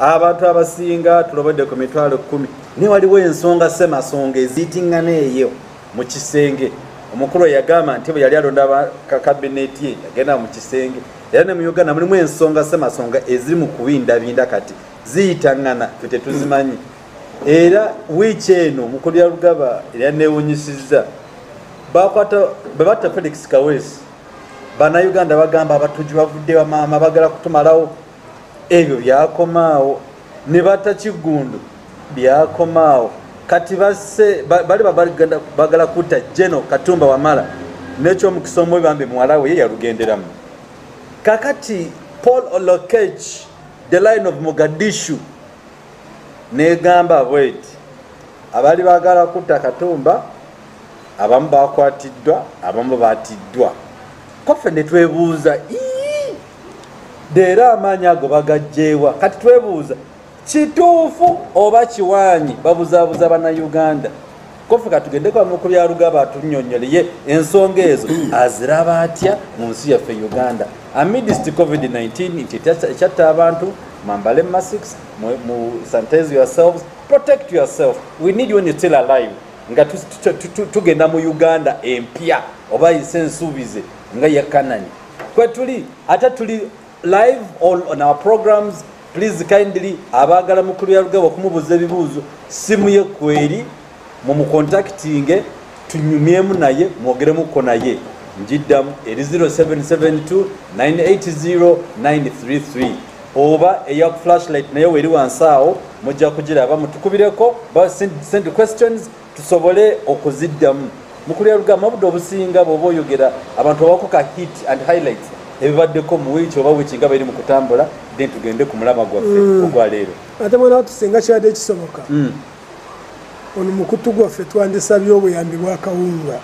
abantu abasinga tulobedde ku mitwalo kumi naye waliwo ensonga semasonga eziitingana eyo mu kisenge. Omukulu yagamba nti bwe yali alonda kabineeti ye yagenda mu kisenge. Era ne mu uganda mulimu ensonga semasonga eziri mu kubindabinda kati ziyitaŋŋana fe tetuzimanyi. Era wiiki eno mukulu ya lugaba era newunyisizza bakwata bwe batta felix kawesi bannayuganda bagamba abatuji bavudde bamaama bagala kutumalawo ebyo byakomaawo ne batta kiggundu byakomaawo. Kati bali bagala kutta jeno katumba wamala nekyomukisa omwe bambe muwala we ye yalugenderamu. Kakati paul olokech the line of mogadishu negamba bweti abaali bagala kutta katumba abamu bakwatiddwa abamu batiddwa. Koffe netwebuuza "Ii, deera amaanyi ago bagajjeewa. Kati twebuuza kituufu oba kiwaanyi babuzaabuza bannayuganda. Koffe katugendeko amukulu ya lugaba atunyonyoleye ensonga ezo. Aziraba atya mu nsi yaffe uganda? Amidst covid-19 nti ekyatta abantu mambale masks mu- sanitize yourselves protect yourself. We need you when you're still alive. Nga tu- tu- tu- tu- tugenda mu uganda empya oba yise ensuubize nga yekanani kwe tuli ate tuli live on, on our programs. Please kindly abaagala mukulu ya lugaba okumubuuza ebibuuzo simu ye kweri mumukontaktinge tunyumyemu naye mwogeremuko naye. Njiddamu eri 0772 980 933 oba eya flashlight naye weri wansi awo mujja kugiraba mutukubireko send, questions tusobole okuziddamu. Mukulu ya lugamba obudde obusinga bwoba oyogera abantu babako ka hit and highlights ebibaddeko mu wiiki oba wiiki nga beri mu kutambula then tugende ku mulama gwaffe ogwaleero ate mwana watusinga kibadde kisoboka ono mukutu gwaffe twandisabye obuyambi bwakawunga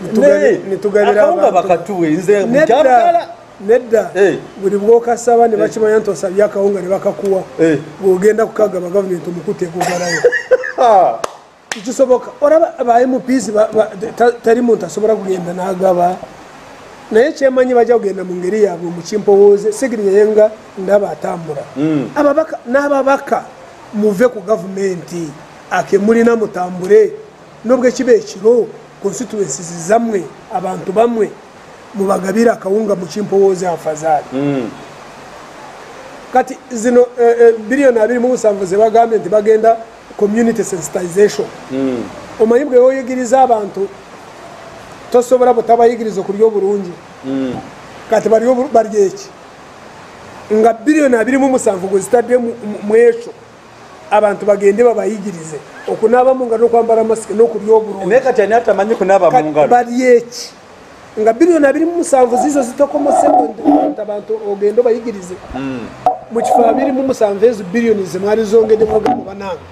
netugabira akawunga abantu. bakatuwe nze mukyamukala nedda Eh. buli bwokasaba ne bakimanya nti osabye akawunga ne bakakuwa Eh. bwogenda kukagaba gavumenti omukutu ekugalayo. Kikisoboka olaba ba mps tali muntu asobola kugenda n'agaba naye kyemanyi bajja kugenda mu ngeri yaabwe mukimpowooze sigiriyeyenga ndaba atambula. Ababaka n'ababaka muve ku gavumenti ake mulina mutambule. Nobwe kiba ekiro constituencies zammwe abantu bamwe mubagabire akawunga mukimpowooze afazaali. Kati zino eh, eh, biliyoni abiri mu musanvu zebagambye nti bagenda community sensitization. Omanyi bwe oyigiriza abantu tosobola butabayigiriza okulya obulungi kati bali obulu- balya eki? Nga biliyoni abiri mu musanvu gwe zitadde mu- ekyo abantu bagende babayigirize okunaaba mu ngalo n'okwambala masiki n'okulya obulungi. Naye kati ani atamanyi kunaaba mu ngalo? balya eki? Nga biliyoni abiri mu musanvu zizo zitokomosebo nti abantu ogende obayigirize mu kifo abiri mu musanvu ezo biliyoni zemwali zongedde programu bananga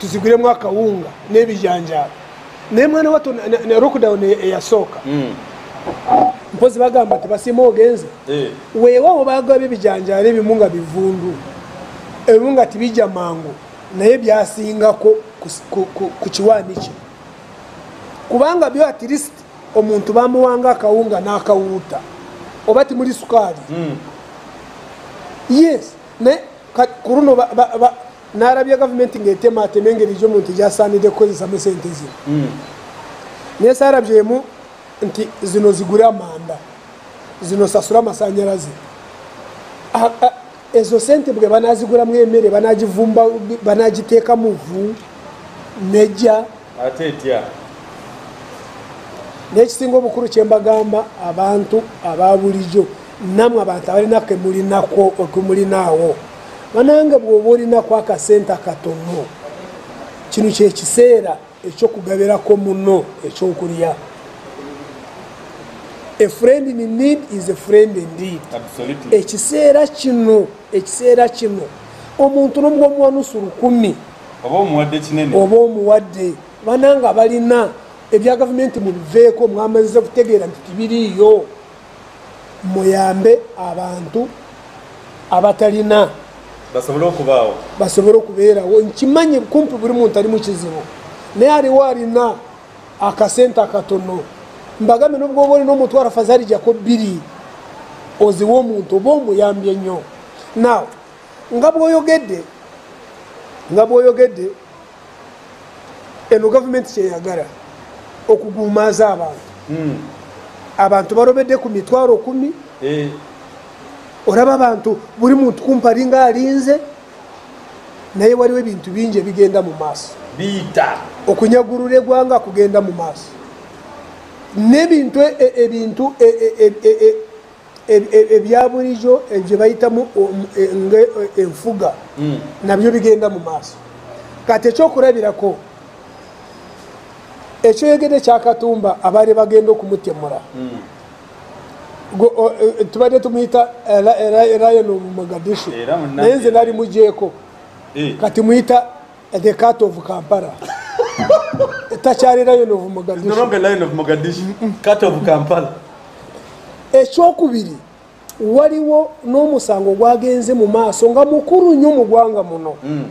tuziguremu akawunga n'ebijanjaalo naye mwana wato ne- lockdown eyasooka mpozi bagamba tebasiima ogenze. Eh. weewawo bagaba ebijanjaalo ebimu nga bivundu ebimu nga tibijja mangu. Naye byasingako ku kiwaani kye. Kubanga byo at least omuntu bamuwanga akawunga n'akawuuta. Oba timuli sukaali? Yes. Naye ku luno nalabye gavumenti ngaetematema engeri gyomuntu gyasaanidde kukozesamu sente zino. Naye saarabyemu nti zino zigule amanda zino sasula amasanyalaze. Ezo sente bwe banazigulamu emmere banagivumba banagiteekamu vu nejja. Ate etya? N'ekisinga obukulu kyembagamba abantu aba bulijjo nammwe abantu abalina kemulinako kemulinaawo banange bw'oba olinako akasente akatono. Kino kyekiseera ekyokugabirako muno ekyokulya. A friend in need is a friend indeed. Ekiseera kino ekiseera kino omuntu nomugwomuwa nusu lukumi. Oba omuwadde bananga balina ebya gavumenti mubiveeko mwamalize kutegeera nti tibiriiyo. Muyambe abantu abatalina basobole okubaawo. Basobole okubeerawo. Nkimanyi kumpi buli muntu ali mu kizibu. Naye aliwo alina akasente akatono. Mbagambe nobwo oba olina omutwalo fazaali jako bbiri oziwe omuntu oba omuyambye nnyo. Naw nga bwoyogedde nga bwoyogedde eno gavumenti kyeyagala okugumaza abantu. Mm. abantu balobedde ku mitwalo kumi Olaba abantu buli muntu kumpali nga alinze naye waliwo ebintu bingi ebigenda mu maaso. Biyita. Okunyagulula eggwanga kugenda mu maaso. N'ebintu e- e- ebintu e- e- e- e- e- e- e- ebya bulijjo gye bayitamu e- e- enfuga Mm. nabyo bigenda mu maaso. Kati ekyokulabirako ekyoyogede kyakatumba abaali bagenda okumutemula. Mm. E- tubadde tumuyita lion of mogadishu. Naye nze nali mugyeko kati muyita the cat of kampala. Takyali lion of mogadishu. Longer Lion of Mogadishu, ekyokubiri waliwo n'omusango gwagenze mu maaso nga mukulu nnyo mu ggwanga muno. Mm.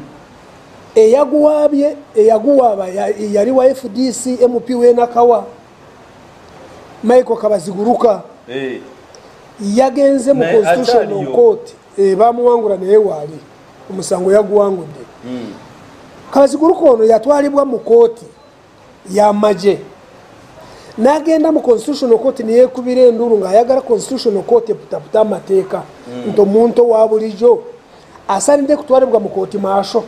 eyaguwaabye eyaguwaaba ya- yali wa fdc mp wenakawa michael kabaziguruka yagenze mu constitutional court eh, bamuwangula naye waali. Omusango yaguwangudde. Mm. kabaziguruka ono yatwalibwa mu kooti yamagye n'agenda mu constitutional court neyekubira enduru ng'ayagala constitutional court eputaputa amateeka. Nti omuntu owa bulijjo asaanidde kutwalibwa mu kooti maasho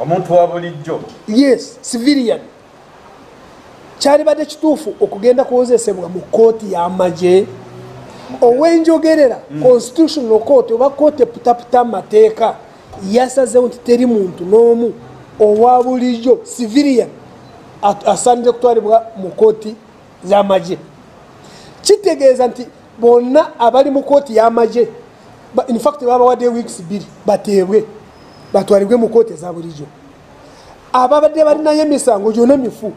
omuntu wa bulijjo? Yes civilian. Kyalibadde kituufu okugenda kuwozesebwa mu kooti y'amagye owenjogerera constitutional court oba kooti eputaputa amateeka yasazewo nti teri muntu n'omu owa bulijjo civilian asaanidde kutwalibwa mu kooti z'amagye kitegeeza nti bonna abali mu kooti y'amagye ba- in fact babawadde weeks bbiri bateebwe batwalibwe mu kooti eza bulijjo. Ababadde balinayo emisango gyonna mifu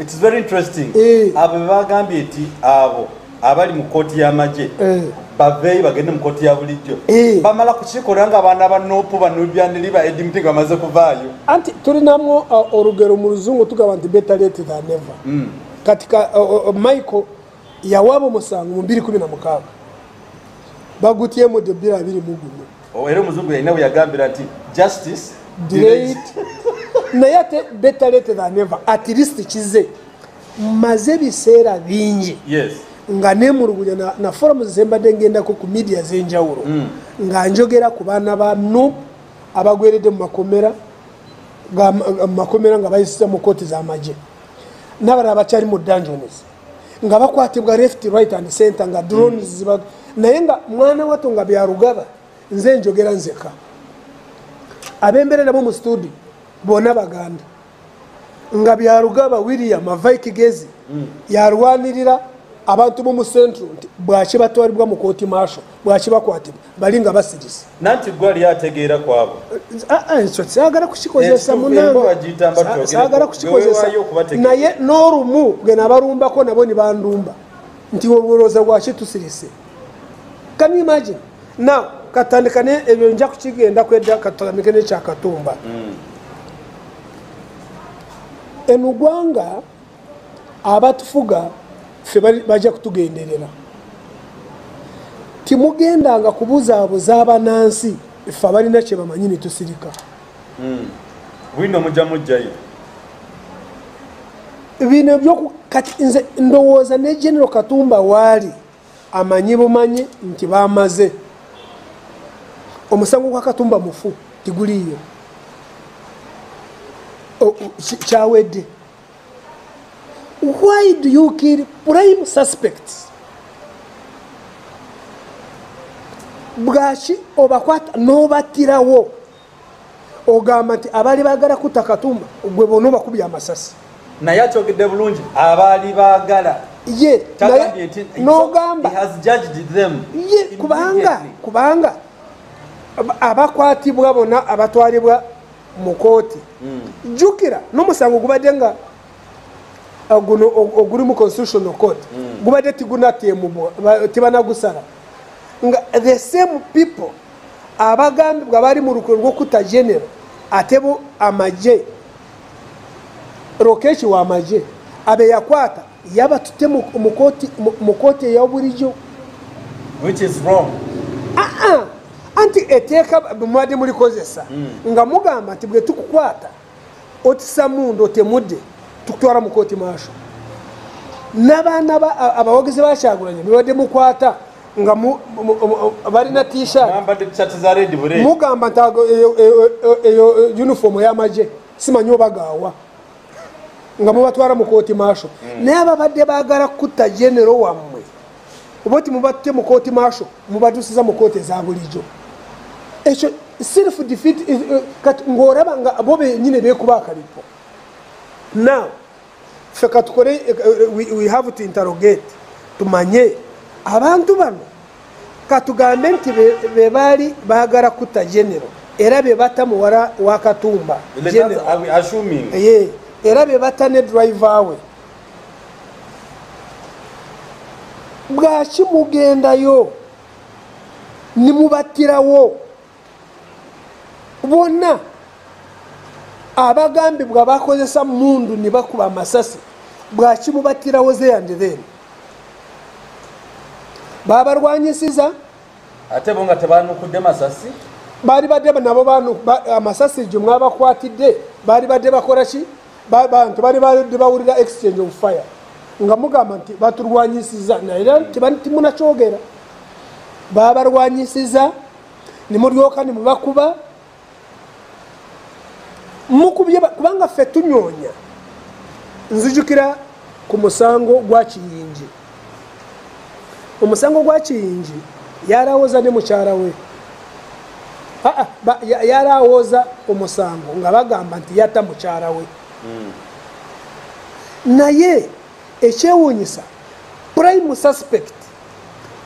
it's very interesting Eh. abo bebagambye nti abo abali mu kooti y'amagye Eh. baveeyo bagende mu kooti ya bulijjo Eh. bamala kukikola nga abaana ba nopu banubyaniriba edimutinga bamaze kuvaayo anti tulinamu uh, olugero mu luzungu tugamba nti better late than never Mm. katika uh, uh, michael yawaaba omusango mu 216 bagutyemu debira 21 O, era omuzungu yalina bwe yagambira nti justice delayed naye ate better late than never at least kize maze ebiseera bingi. Nga nemulugunya na, foramu zembadde ngendako ku media z'enjawulo. Mm. nga njogera ku baana ba nup abagweredde mu makomera ga- mu makomera nga bayisisa mu kooti z'amagye n'abalala bakyali mu dungeons nga bakwatibwa left right and center nga drones ziba naye nga mwana wato nga byarugaba nze njogera nzeka. Abembere nabo mu studio bonna baganda. Nga byarugaba william avaiki gezi yarwanirira abantu bomu centro nti bwaki batwalibwa mu kooti maasho bwaki bakwatibwa? Bali nga basirisa nanti gwali ategeera kwabo ekyo sagala kukikozesa ku- kukikozesa. Naye n'olumu gena balumbako nabo ne bandumba. Nti olowooza bwaki tusirise? Can imagine? Now katandika ebyo nja kukigenda kwedda katandike nekyakatumba eno gwanga abatufuga ffe bajja kutugenderera. Timugendanga kubuzaabuza abanansi ffe abalina kye bamanyi ne tusirika. Bwino mujja mujjayo. Bino ebyoku kati nze ndowooza ne genero katumba waali amanyi bumanyi nti bamaze omusango gwa katumba mufu tiguliiyo kyawedde why do you kill prime suspects? Bwaki obakwata n'obattirawo ogamba nti abaali baagala kutta katumba gwe bona obakubya amasasi. Naye akyogedde bulungi abaali baagala. Ye Kyagambye naye nti n'ogamba he has judged them ye kubanga kubanga ab- abakwatibwa bonna abatwalibwa mu kooti. Jjukira n'omusango gubadde nga uh, guno oguli mu constitutional court gubadde tigunatemubwa ba- tibanagusala nga the same people abagambibwa bali mu lukwe lw'okutta genero ate bo amagye rokeeki w'amagye abe yakwata yabatute mu- kooti- eyabulijjo which is wrong. Ah, ah. Anti anti eteeka mubadde mulikozesa. Nga mugamba nti bwe tukukwata otisa mundu otemudde tukutwala mu kooti maasho n'abaana abawagizi bakyagulanye mubadde mukwata nga balina tishat bambadde tishati za redi bure mugamba nti eyo- eyo eyo uniform y'amagye simanyi obagaawa. Nga mubatwala mu kooti maasho naye ababadde baagala kutta genero wammwe oba ti mubatte mu kooti maasho mubatusiza mu kooti eza bulijjo ekyo self defeat eh, kati ng'oraba nga bo benyini beekuba akalipo now ffe katukole eh, eh, we- have to interrogate. Tumanye abantu bano katugambe nti be- baali baagala kutta genero era be batta muwala wa katumba assuming. Ye era be batta ne driver we. Bwaki mugendayo nimubattirawo bonna abagambibwa bakozesa mundu ne bakuba amasasi bwaki mubattirawo zeyanditheni babarwanyisiza? Ate bo nga tebanukudde masasi? Baali badde nabo amasasi gye mwabakwatidde baali badde bakola ki? Ba- bantu baali badde bawulira exchange of fire. Nga mugamba nti batulwanyisiza naye tiba- timunakyogera babarwanyisiza nimulyoka nimubakuba mukubye ba- kubanga ffe tunyonya nzijukira ku musango gwa kiyingi. Omusango gwa kiyingi yarawoza ne mukyala we. Yarawoza omusango nga bagamba nti yatta mukyala we. Naye ekyewuunyisa prime suspect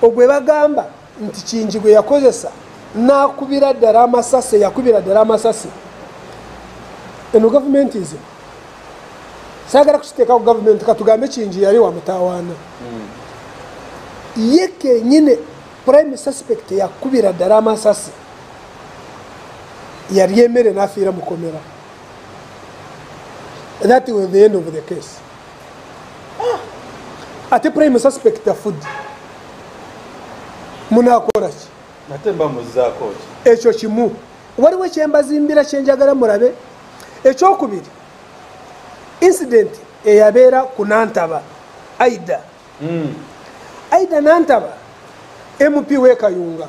ogwe bagamba nti kingi gwe yakozesa nakubira ddala amasasi yakubira ddala amasasi eno gavumenti nze sagala kukiteeka ku gavumenti katugambe kingi yali wamutawaana ye kenyine prime suspect yakubira ddala amasasi yali emere nafiira mukomera. That was the end of the case. Ate prime suspect afudde munakola ki? Ate mba muzaako ki? Ekyo kimu. Waliwo ekyembazimbira kyenjagala mulabe ekyokubiri incident eyabeera ku nantaba aida. Aida nantaba mp wekayunga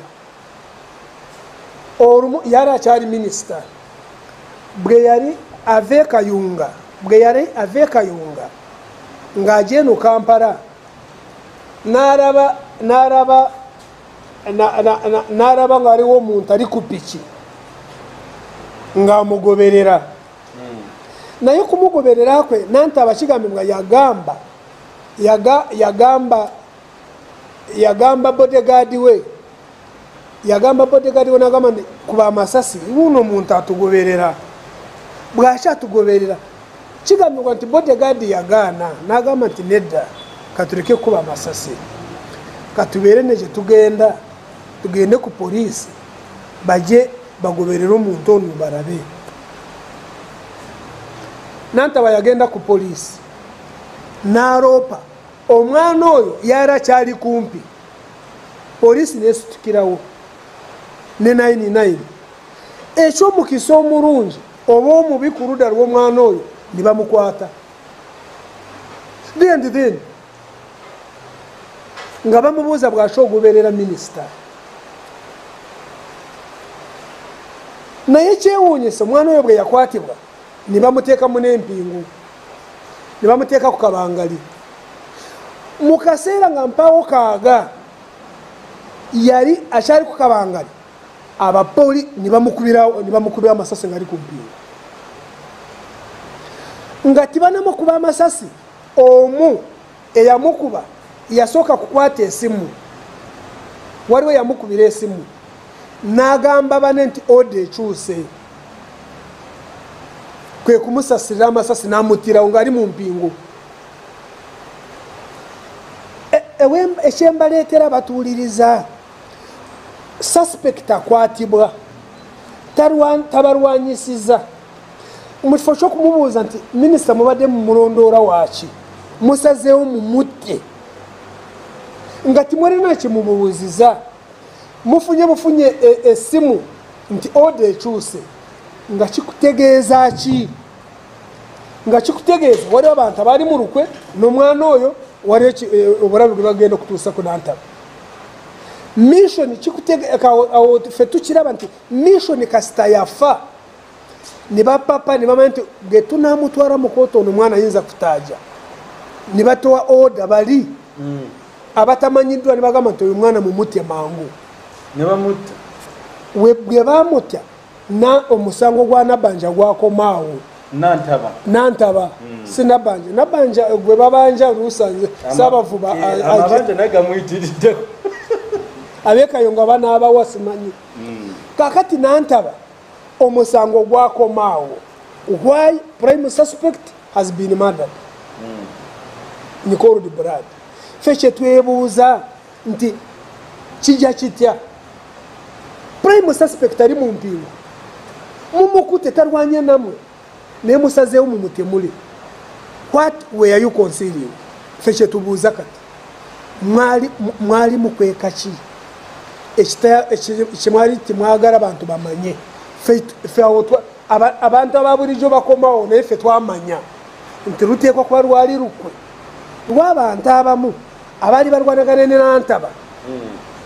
olumu yali akyali minisita. Bwe yali ave kayunga bwe yali ave kayunga ng'ajeeno kampala n'araba n'araba na- na- na- n'araba nga waliwo omuntu ali ku piki ng'amugoberera naye kumugoberera kwe nantaba kigambibwa yagamba yaga- yagamba yagamba bodegaadi we yagamba bodegaadi we nagamba kuba amasasi wuno omuntu atugoberera. Bwaki atugoberera. Kigambibwa nti bodegaadi yagaana nagamba nti nedda katuleke kuba amasasi. Katubeere ne gyetugenda tugende ku poliisi bajye bagoberere omuntu ono barabe nantaba yagenda ku poliisi n'aloopa. Omwana oyo yali akyali kumpi. Poliisi nesitukirawo ne 99 ekyomukisa omulungi oba omubi ku ludda lw'omwana oyo ne bamukwata. Then then nga bamubuuza bwaki ogoberera minisita. Naye kyewuunyisa omwana oyo bwe yakwatibwa ne bamuteekamu n'empingu. Ne bamuteeka ku kabangali. Mu kaseera nga mpawo kaaga yali akyali ku kabangali bamukubira ne bamukubira amasasi ngaali ku mpingu. Nga tibanamukuba amasasi omu eyamukuba yasooka kukwata esimu. Waliwo yamukubira esimu. N'agamba bane nti oda ekyuse kwe kumusasirira amasasi n'amutirawo ng'ali mu mpingu E- ewe- ekyembaleetera abatuuliriza suspect akwatibwa tabalwanyisiza mu kifo ky'okumubuuza nti minisita mubadde mumulondoola waaki musazeewo mumutte. Nga timulina kimubuuziza mufunye bufunye e- essimu nti oda ekyuse nga kikutegeeza ki nga kikutegeeza waliwo abantu abali mu lukwe n'omwana oyo waliwo e, obulabe bwe bagenda okutuusa ku nantaba. Mission kikutegeawo fe tukiraba nti mission kasita yafa. Ne bapapa ne bamanya nti ge tunamutwara mu kooti ono omwana ayinza kutaaja. Ne batowa oda bali. Abatamanyiddwa ne bagamba nti oyo mwana mumutya mangu. Bwe bamutya na omusango gwa nabanja gwakomaawo nantaba. Nantaba. Si nabanja nabanja gwe babanja lusanze saabavuba Eh, amabanja naye gamuyitiriddeko abekayonga banaabawa simanyi. Kakati nantaba omusango gwakomaawo. Why prime suspect has been murdered? Nicold brad. Fe kyetwebuuza nti kijja kitya? Prime suspect ali mu mpingo. Mumukute talwanye namwe naye musazeewo mumutemule what were you concealing fe kyetubuuza kati mwali mwali mukweka ki? Ekita- eki- kyemwali timwagala abantu bamanye. Aba- abantu ababulijjo bakomawo naye fe twamanya. Nti luteekwa kuba lwali lukwe. Lw'abantu abamu abaali balwanagana ne nantaba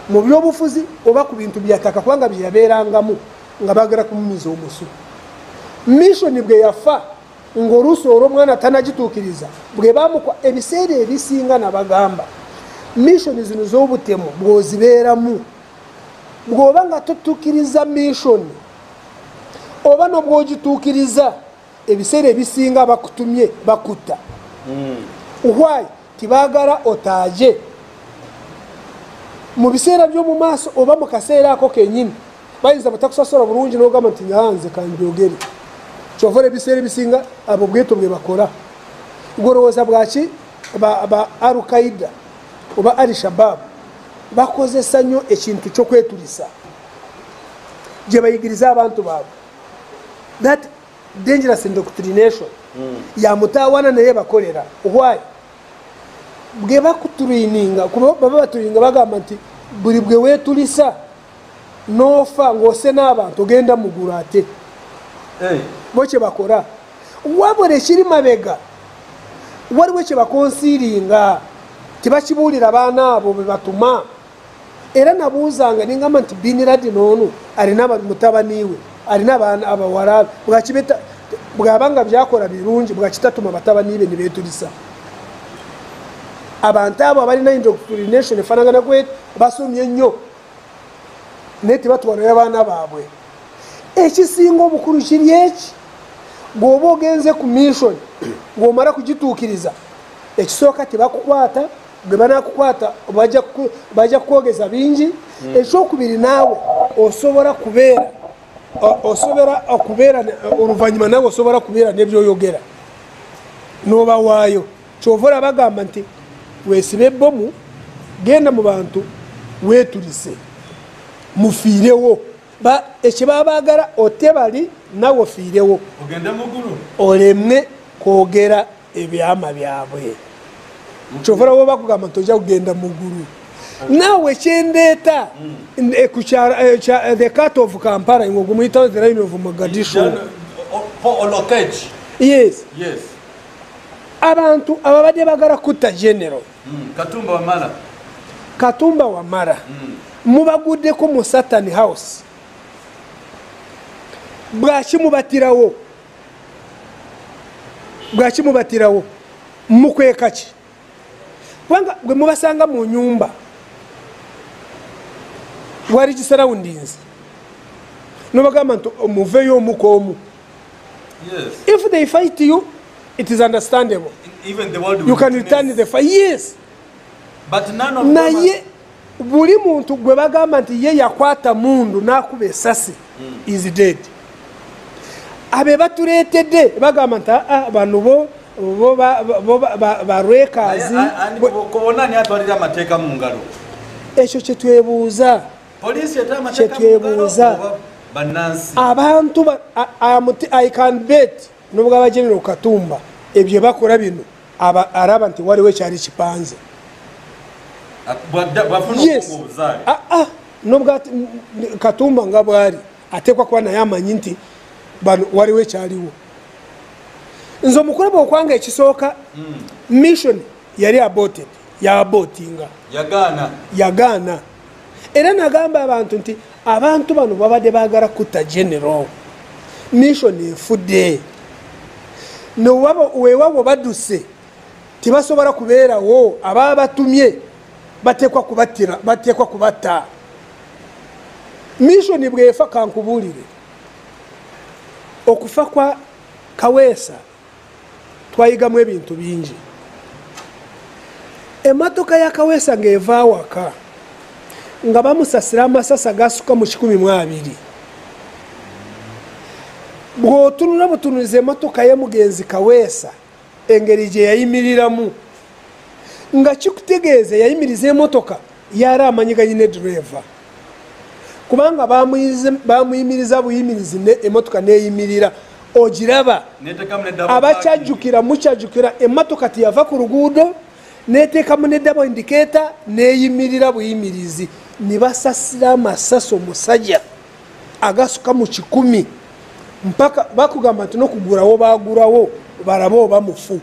mu byobufuzi oba ku bintu byataka kubanga byeyabeerangamu nga bagala kumumiza omusu mishoni bwe yafa ng'oluusi olw'omwana tanagituukiriza. Bwe bamukwa ebiseera ebisinga nabagamba. Mishoni zino z'obutemu bw'ozibeeramu. Bw'oba nga totuukiriza mishoni oba nobwogituukiriza ebiseera ebisinga bakutumye bakutta why? Tibagala otaaje. Mu biseera by'omu maaso oba mu kaseera ako kenyini bayinza butakusasola bulungi nogamba nti nyanze kanjogere kyovula ebiseera ebisinga abo bweto bwe bakola golowooza bwaki ba, alukaida oba ali shababu bakozesa nnyo ekintu kyokwetulisa gye bayigiriza abantu baabwe. That dangerous indoctrination. Yamutawana naye bakolera. Why? Bwe bakuturininga kuba baba baturininga bagamba nti buli bwe weetulisa noofa ng'ose n'abantu ogenda mugulu ate bo kye bakola wabula ekiri mabega waliwo kye bakonsiiringa tebakibuulira baana abo be batuma. Era nabuuzanga ningamba nti biniradi noono alina aba- mutabaniwe alina abaana abawala bwabanga byakola birungi bwakitatuma batabanibe ne beetulisa. Abantu abo abalina indoctrination efanagana kwe basomye nnyo naye tebatwalayo abaana baabwe ekisinga obukulu kiri eki? Bw'oba ogenze ku mission ng'omala kugituukiriza ekisooka tebakukwata bwe banakukwata bajja ku- bajja kukwogeza bingi ekyokubiri naawe osobola kubeera o- osobola okubeera oluvannyuma naawe osobola kubeera nebyoyogera. N'obawaayo kyova ola bagamba nti weesibe ebbomu genda mu bantu weetulise mufiirewo Ba- ekyebaba baagala otebali nawe ofiirewo. Olemwe kwogera ebyama byabwe. Kyovula woba kugamba nti ojja kugenda mugulu naawe kyendeeta eh, kyalo- eh, kya- eh, the cat of kampala ngogumuyitawo the line of mogadisho olokeji yes. Abantu ababadde bagala kutta genero Mm, katumba wamara mubaguddeko mu satan house bwakimubatirawo bwakimubatirawo mukweka ki? Kubanga bwe mubasanga mu nyumba wali kisarawundinzi nobagamba nti muveyo omuka omu if they fight you it is understandable. Even the world you can return the fight. Yes. But none of naye buli muntu gwe bagamba nti ye yakwata mundu n'akuba esasi is dead abe batuleetedde. Bagamba nti aa bano bo bo ba- bo ba- ba- barwekaazi kubona ni atwalira amateeka mu ngalo? Ekyo kyetwebuuza Kyetwebuuza. abantu i can bet nobwaba genero katumba ebyo bakola bino. Aba- araba nti waliwo ekyali kipanze. Bwadda- bwafuna yes. okuba obuzaale Ah, ah. nubwo ati- n- n- katumba nga bwari atekwa kuba naye amanyi nti bano waliwo ekyaliwo. Nze omukulaba okwanga ekisooka mission yali aborted yabotinga yagaana. Era nagamba abantu nti abantu bano babadde bagala kutta general. Mission efudde. Wewabo badduse tibasobola kubeerawo ababa batumye batekwa kubatta. Mission bwefa kankubuulire okufa kwa kaweesa twayigamu ebintu bingi. Emotoka ya kaweesa ngaeva waka nga bamusasira amasasi gasuka mu 12 bwotunula butunuliza emotoka ye mugenzi kaweesa engeri gye yayimiriramu. Nga kikutegeeza yayimiriza emotoka yari amanyi ganyine direva kubanga bamuyimiriza buyimirizi ne- emotoka neyimirira. Ogiraba abakyajjukira mukyajjukira emotoka tiyava ku luguudo neteekamu ne dabo indiketa neyimirira buyimirizi. Nibasasira amasasi omusajja agasuka mu kikumi mpaka bakugamba nti nokugulawo bagulawo balabe oba mufu.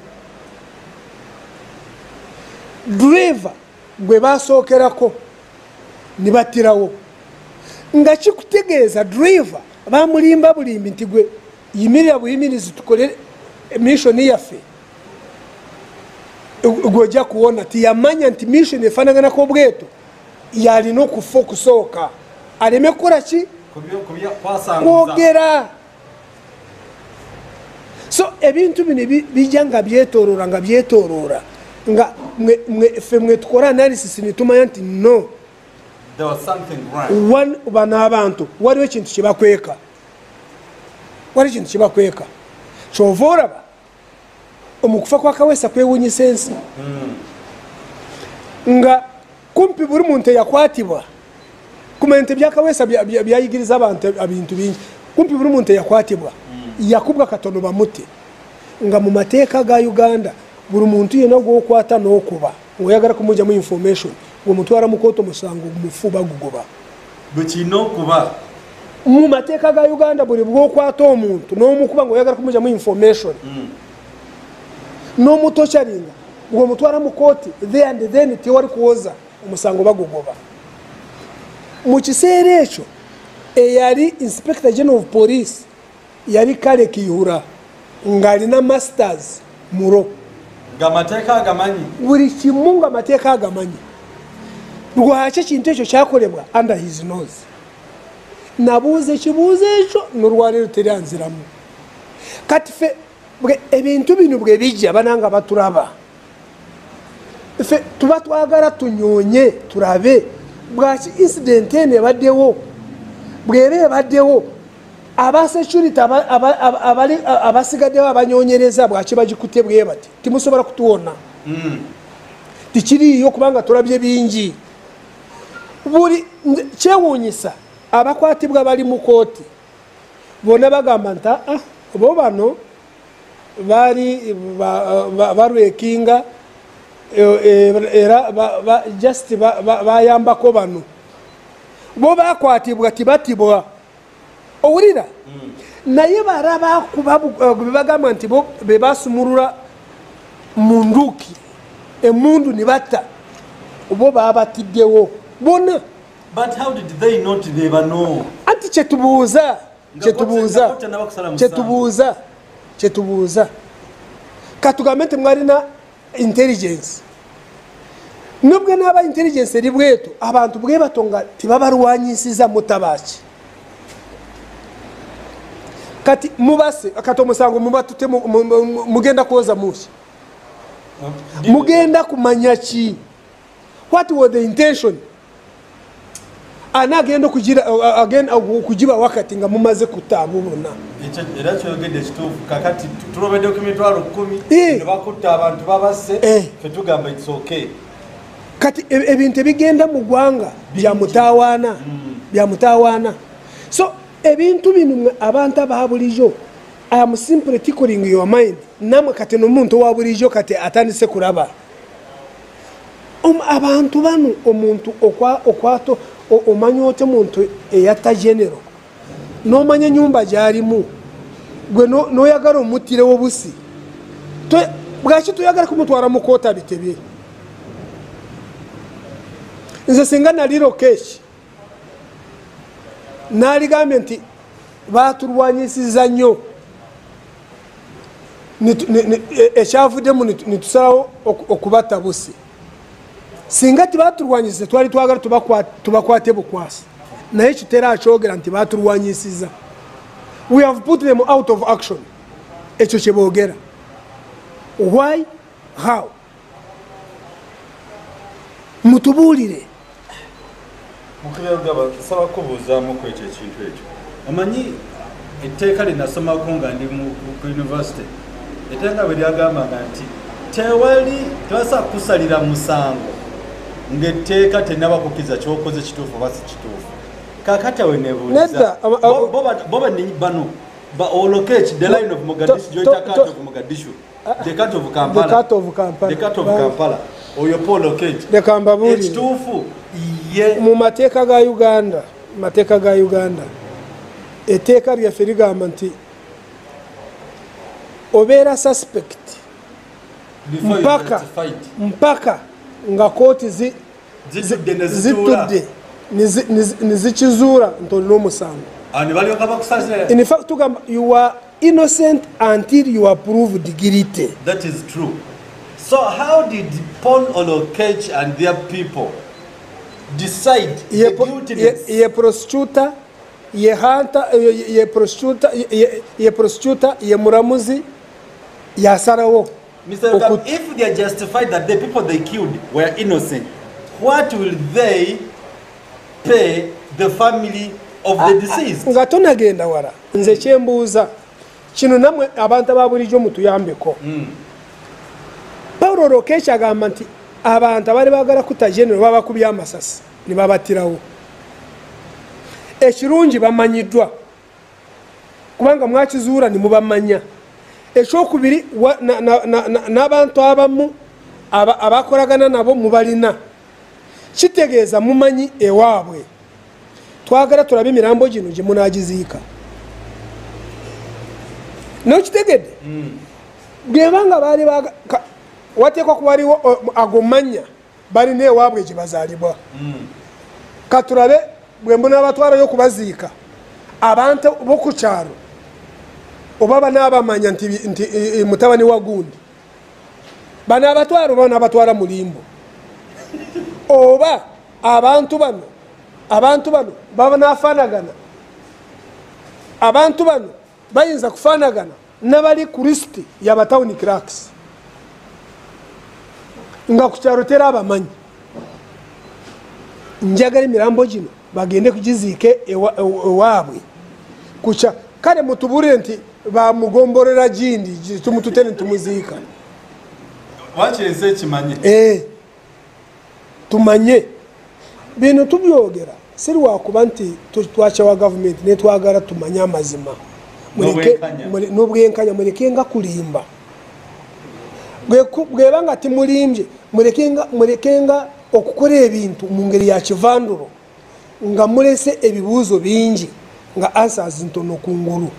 Driva gwe basookerako nibattirawo nga kikutegeeza driva bamulimba bulimbi nti gwe yimirira buyimirizi tukole mishoni yaffe. Gwojja kuwona tiyamanya nti mission efanaganako obweto yalina okufa okusooka. Aleme kukola ki? Kwogera. So ebintu bino bi- bijja nga byetoroora nga byetoroora nga ffe mwe tukora analysis nitumanya nti no bano abantu waliwo ekintu kyebakweka waliwo ekintu kyebakweka kyova olaba omukufa kwa kaweesa kwewunyisa ensi. Nga kumpi buli muntu eyakwatibwa kumanya nti ebyakaweesa bya- bya- byayigiriza abantu ebintu bingi kumpi buli muntu eyakwatibwa yakubwa katono bamutte. Nga mu mateeka ga uganda buli muntu yena gwokwata n'okuba ngaoyagala kumugyamu information gwemutwala mu kooti omusango mufu bagugoba bwekirina okuba mu mateeka ga uganda buli bwokwata omuntu n'omukuba ngaoyagala kumugyamu information n'omutokyalinga gwemutwala mu kooti the and then tewali kuwoza omusango bagugoba mu kiseera ekyo eyali inspector general of police yali kale kiyura ng'alina masters muro ngaamateeka agamanyi? Buli kimu nga amateeka agamanyi lwaki ekintu ekyo kyakolebwa? Under his nose. Nabuuza ekibuuzo ekyo nolwaleero teryanziramu. Kati fe ebintu bino bwe bijja bananga batulaba fe tuba twagala tunyonye tulabe. Bwaki incident eno ebaddewo? Bweba ebaddewo aba security abasigaddewo abanyonyereza bwaki bagikutte bwe bati? Timusobola kutuwona. Tikiriiyo kubanga tulabye bingi buli kyewuunyisa abakwatibwa bali mu kooti bonna bagamba nti aa bo bano baali ba- ba- balwekinga e- e- era just ba- ba- bayambako bano. Bo bakwatibwa tibatibwa. Owulira? Naye baraba bebagamba nti bebasumulula mu nduuki emundu nibatta bo babatiddewo bona. Anti kyetubuuza kyetubuuza kyetubuuza kyetubuuza katugambe nti mwalina intelligence. Nubwe naaba intelligence eri bwetu abantu bwe bato nga tibabalwanyisiza mutabaki kati mubase kati omusango mubatute mu- mu- mu- mugenda kwoza muki? Mugenda kumanya ki? What was the intention ani agenda okugira- agenda okugiba wakati nga mumaze kutaabu bonna. Era kyogedde kituufu kakati tu- tulobeddeko emitwalo kumi Eh. ne bakutta abantu babasse Eh. fe tugamba its okay. Kati e- ebintu ebigenda mu ggwanga byamutawaana byamutawaana so ebintu bino abantu aba bulijjo am simply tickling your mind. Namwe kati nomuntu owa bulijjo kati atandise kulaba. Om- abantu bano omuntu okwa- okwato o- omanya oti omuntu eyatta genero. Nomanya enyumba gyalimu gwe no- noyagala omutirewo busi To- bwaki toyagala kumutwara mu koota bitebye? Nze singa naliro keeki naligambye nti batulwanyisiza nnyo. E- ekyavuddemu nitu- nitusalawo oku- okubatta busi singa tibatulwanyisiza twali twagala tubakwa- tubakwate bukwasi. Naye kitera akyogera nti batulwanyisiza we have put them out of action. Ekyo kyebogera why? How? Mutubuulire. Mukubyagaba nsaba kubuuzaamuku ekyo ekintu ekyo. Omanyi etteeka linasomako nga ndi ku univesity etteeka bwe lyagambanga nti tewali tebasa kusalira musango ngaetteeka tenabakukiza kyokoze kituufu oba si kituufu. Kakati awe nebuuliza Nedda, ama- Bo- bo ba- bo bani- bano ba olokech the line of mogadishu gyoyita cut of mogadishu the cut of The kampala. Cut of Kampala. Oyo leka mbabuulire ekituufu ye mu mateeka ga uganda mateeka ga uganda etteeka lyaffe ligamba nti obeera suspect mpaka mpaka nga kooti zi- zitudde ne zituula. zitudde nizi- nizi- nizikizuula nti olina omusango awo ne balyoka bakusasira in fact tugamba you are innocent until you are proved guilty that is true. So how did paul olokech and their people decide ye, the ye, ye prosecutor ye hunter ye, ye- prosecutor ye, ye, prosecutor ye muramuzi yasalawo Mr. Ogam, Oku- if they are justified that the people they killed were innocent what will they pay the family of the deceased? nga tonagenda wala. Nze kyembuuza kino namwe abantu aba bulijjo mutuyambeko. Pawulo rokeeki agamba nti abantu abali bagala kutta genero babakubya amasasi ne babattirawo ekirungi bamanyiddwa. Kubanga mwakizuula ne mubamanya ekyokubiri n'abantu abamu aba- abakolagana nabo mubalina kitegeeza mumanyi ewaabwe. Twagala tulabe emirambo gino gye munagiziika nokitegedde? Bwebanga baali baga- ka- wateekwa kuba waliwo o, ago manya balina ewaabwe gye bazaalibwa. Katulabe bwe mbona abatwalayo okubaziika abantu boku kyalo oba banaabamanya nti, e, e, mutabani wa gundi. Banaabatwala oba banaabatwala mulimbo oba abantu bano abantu bano baba nafanagana abantu bano bayinza kufanagana nabali ku lisiti yabatawuni cracks? Nga ku kyalo tera abamanyi. Njagala emirambo gino bagende kugiziike ewa- ewa- ewaabwe. Kukya kale mutuburire nti bamugomborera gindi gi- tumututere nitumuziika wakirensi ekimanye Eh, tumanye. Bino tubyogera. Siri wakuba nti tu- twakyawa gavumenti netwagala tumanye amazima. N'obwenkanya. mule- n'obwenkanya mulekenga kulimba. Bweba nga timulimbye mulekenga okukola ebintu mu ngeri ya kivanduro nga mulese ebibuuzo bingi nga answers ntono kungulu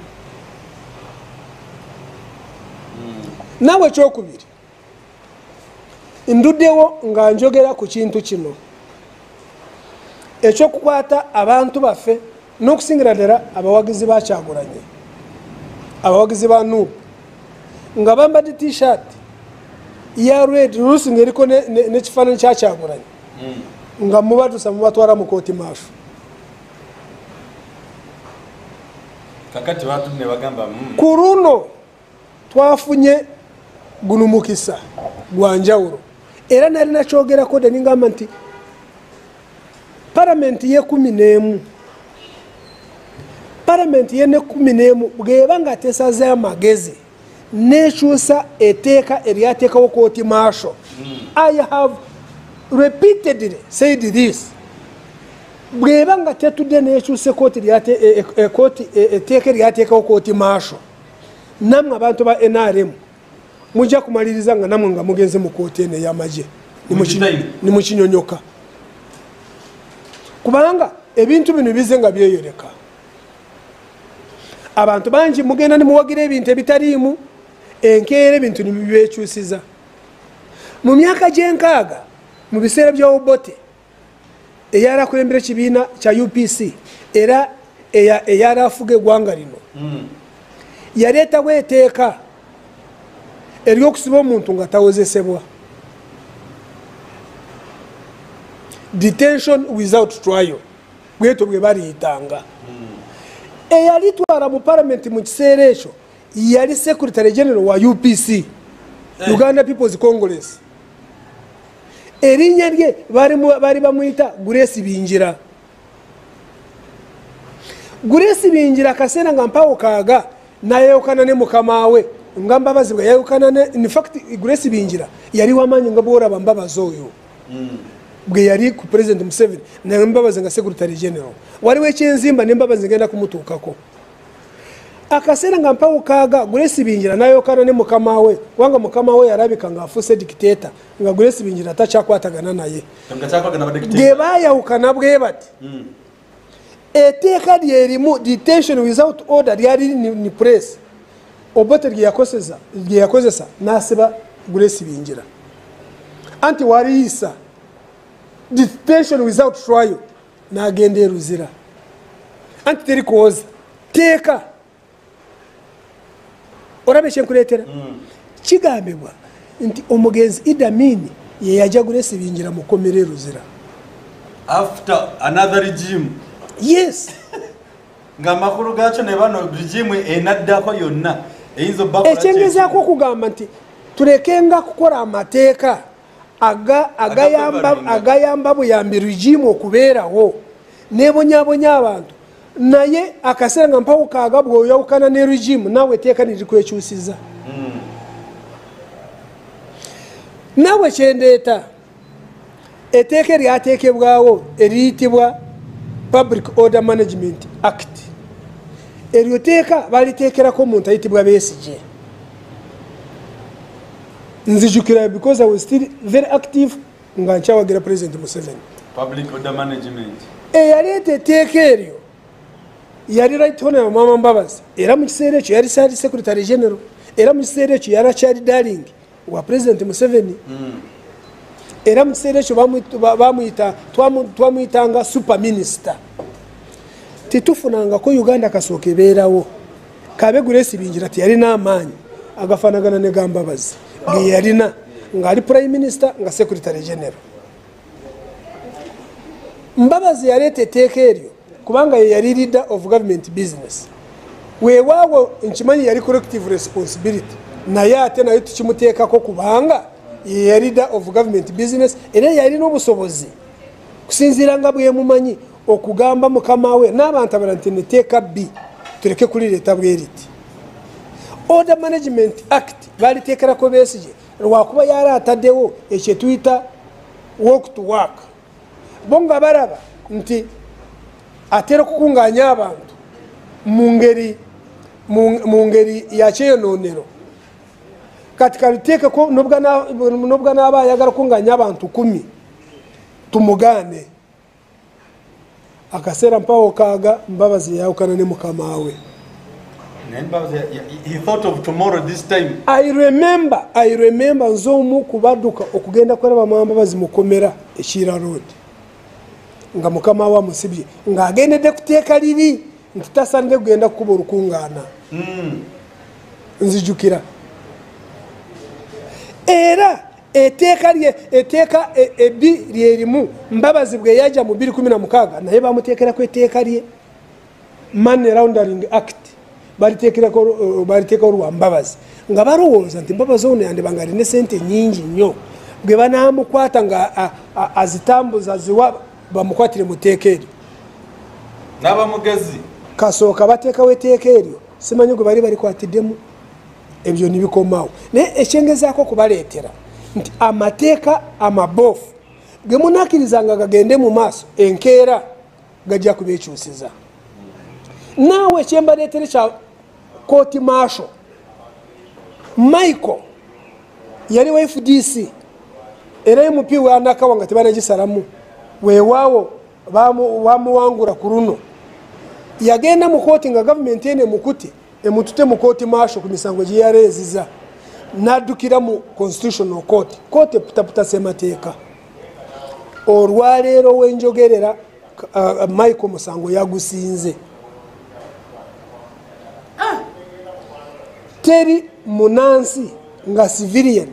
naawe ekyokubiri nduddewo nga njogera ku kintu kino. Ekyokukwata abantu baffe n'okusingira ddala abawagizi bakyagulanye abawagizi ba nuupu nga bambadde tshirt ya red luusi ngaeriko ne- ne- n'ekifaananyi kyakyagulanye nga mubatusa mubatwala mu kooti maafu kakati batu ne bagamba mm. ku luno twafunye guno mukisa gwa njawulo. Era nali nakyogerako de ningamba nti paramenti yekumi n'emu paramenti yenekumi n'emu bweba nga tesaze amagezi nekyusa eteeka eryateekawo kooti maasho i have repeatedly said this. Bweba nga tetudde nekyusa ekooti e- e- e- etteeka eryateekawo kooti maasho nammwe abantu ba nrm mujja kumaliriza nga nammwe nga mugenze mu kooti eno ey'amagye. Nimukinyonyoka kubanga ebintu bino bize nga byeyoleka. Abantu bangi mugenda nimuwagira ebintu ebitaliimu enkeera ebintu nibibekyusiza mu myaka gyenkaaga mu biseera bya obote eyali akulembera ekibiina kya upc era eya- eyali afuga eggwanga lino yaleetawo eteeka ery'okusiba omuntu nga tawozesebwa detention without trial bweto bwe baliyitanga eyalitwala mu palamenti mu kiseera ekyo yali secretary general wa upc uganda peoples congress. Erinnya lye mu- bari bamuyita grace bingira. Grace bingira kaseera nga mpawo kaaga nayayukana ne mukama we nga mbabazi bwe yayukana ne infact grace bingira yali wamaanyi nga bworaba mbabazi oyo. Bwe yali ku president museveni naye mbabazi nga secretary general. Waliwo ekyenzimba nembabazi ngenda kumutuukako. Akaseera nga mpawukaaga grace bingira nayokana ne mukama we kubanga mukama we yalabika nga afuuse dikiteta nga grace bingira takyakwatagana naye. Ge bayawukana bwe bati eteeka lyerimu detention without order lyali ni, ni press obote lyeyakozesa lyeyakozesa nasiba grace bingira anti waliisa detention without trial nagenda eruzira anti teri kwoza teeka. Olaba ekyenkuleetera? Kigambibwa nti omugenzi idamini yeyajagula esibingira mu kkomera eruzira after another regime. Yes. Ngaamakulu gakyo ne bano regime enaddako yonna ekyengezaako okugamba nti tulekenga kukola amateeka aga- agayamba buyambi regimu okubeerawo nebonyabonya abantu. Naye akaseera nga mpawukaaga bweoyawukana ne regimu naawe etteeka nirikwekyusiza naawe kyendeeta etteeka eryateekebwawo eriyitibwa public order management act eryo teeka baliteekerako omuntu ayitibwa besigye. Nzijukira because i was still very active nga nkyawagira president museveni. Eyaleeta etteeka eryo. Yali right honorable mama mbabazi. Era mu kiseera ekyo yali sali secretary general. Era mu kiseera ekyo yali akyali darling wa president museveni. Era mu kiseera ekyo bamuyita twamu- twamuyitanga super minister titufunangako uganda kasooka ebeerawo. Kabe guresi bingira tiyalina amaanyi agafanagana ne gambabazi ge yalina ngaali prime minister nga secretary general. Mbabazi yaleeta etteeka eryo kubanga ye yali leader of government business. Weewaawo nkimanyi yali collective responsibility naye ate naye tukimuteekako kubanga ye yali leader of government business era yalina obusobozi. Kusinziira nga bwemumanyi okugamba mukama we n'abantu abala nti neteeka bbi tuleke kulireeta bwe riti order management act baliteekerako besigye lwakuba yali ataddewo ekyo tuyita walk to work. Bo nga balaba nti atera okukunganya abantu mu ngeri mu- ngeri yakyeyonoonero kati kaliteekeko nobwa na- nobwa naaba ayagala kukunganya abantu kumi tumugaane akaseera mpawo kaaga mbabazi yayawukana ne mukama we. Naye Mbabazi, ya- ya- he thought of tomorrow this time. I remember i remember nze omu kubadduka okugenda kuraba mwambabazi mukomera ekira road. Nga mukama we amusibye. Ng'agendedde kuteeka liri nti tasanire kugenda kukuba olukungaana. Nzijukira. Era eteeka lye eteeka e- ebbi lyerimu mbabazi bwe yajja mu 216 naye bamuteekerako eteeka lye. Money laundering act. Uh, baliteekawo lwa mbabazi. Nga balowooza nti mbabazi ono yandibanga alina sente nyingi nnyo. Bwe banamukwata nga azitambuza ziwa bamukwatire mu teeka eryo. N'abamugezi. Kasooka bateekawo etteeka eryo. Simanyi gwe bali balikwatiddemu? Ebyo nibikomawo. Naye ekyengezaako okubaleetera nti amateeka amaboofu ge munakkirizanga gagende mu maaso enkeera gajja kubekyusiza naawe ekyembaleetere kya kooti maasho michael yali wa fdc era mp wanakawa nga tebanagisalamu weewaawo bamu- bamuwangura ku luno. Yagenda mu kooti nga gavumenti ene emukute emutute mu kooti maasho ku misango gye yareeziza n'addukira mu constitutional court. Kooti eputaputa semateeka olwaleero wenjogerera uh, michael musango yagusinze. Teri munansi nga civilian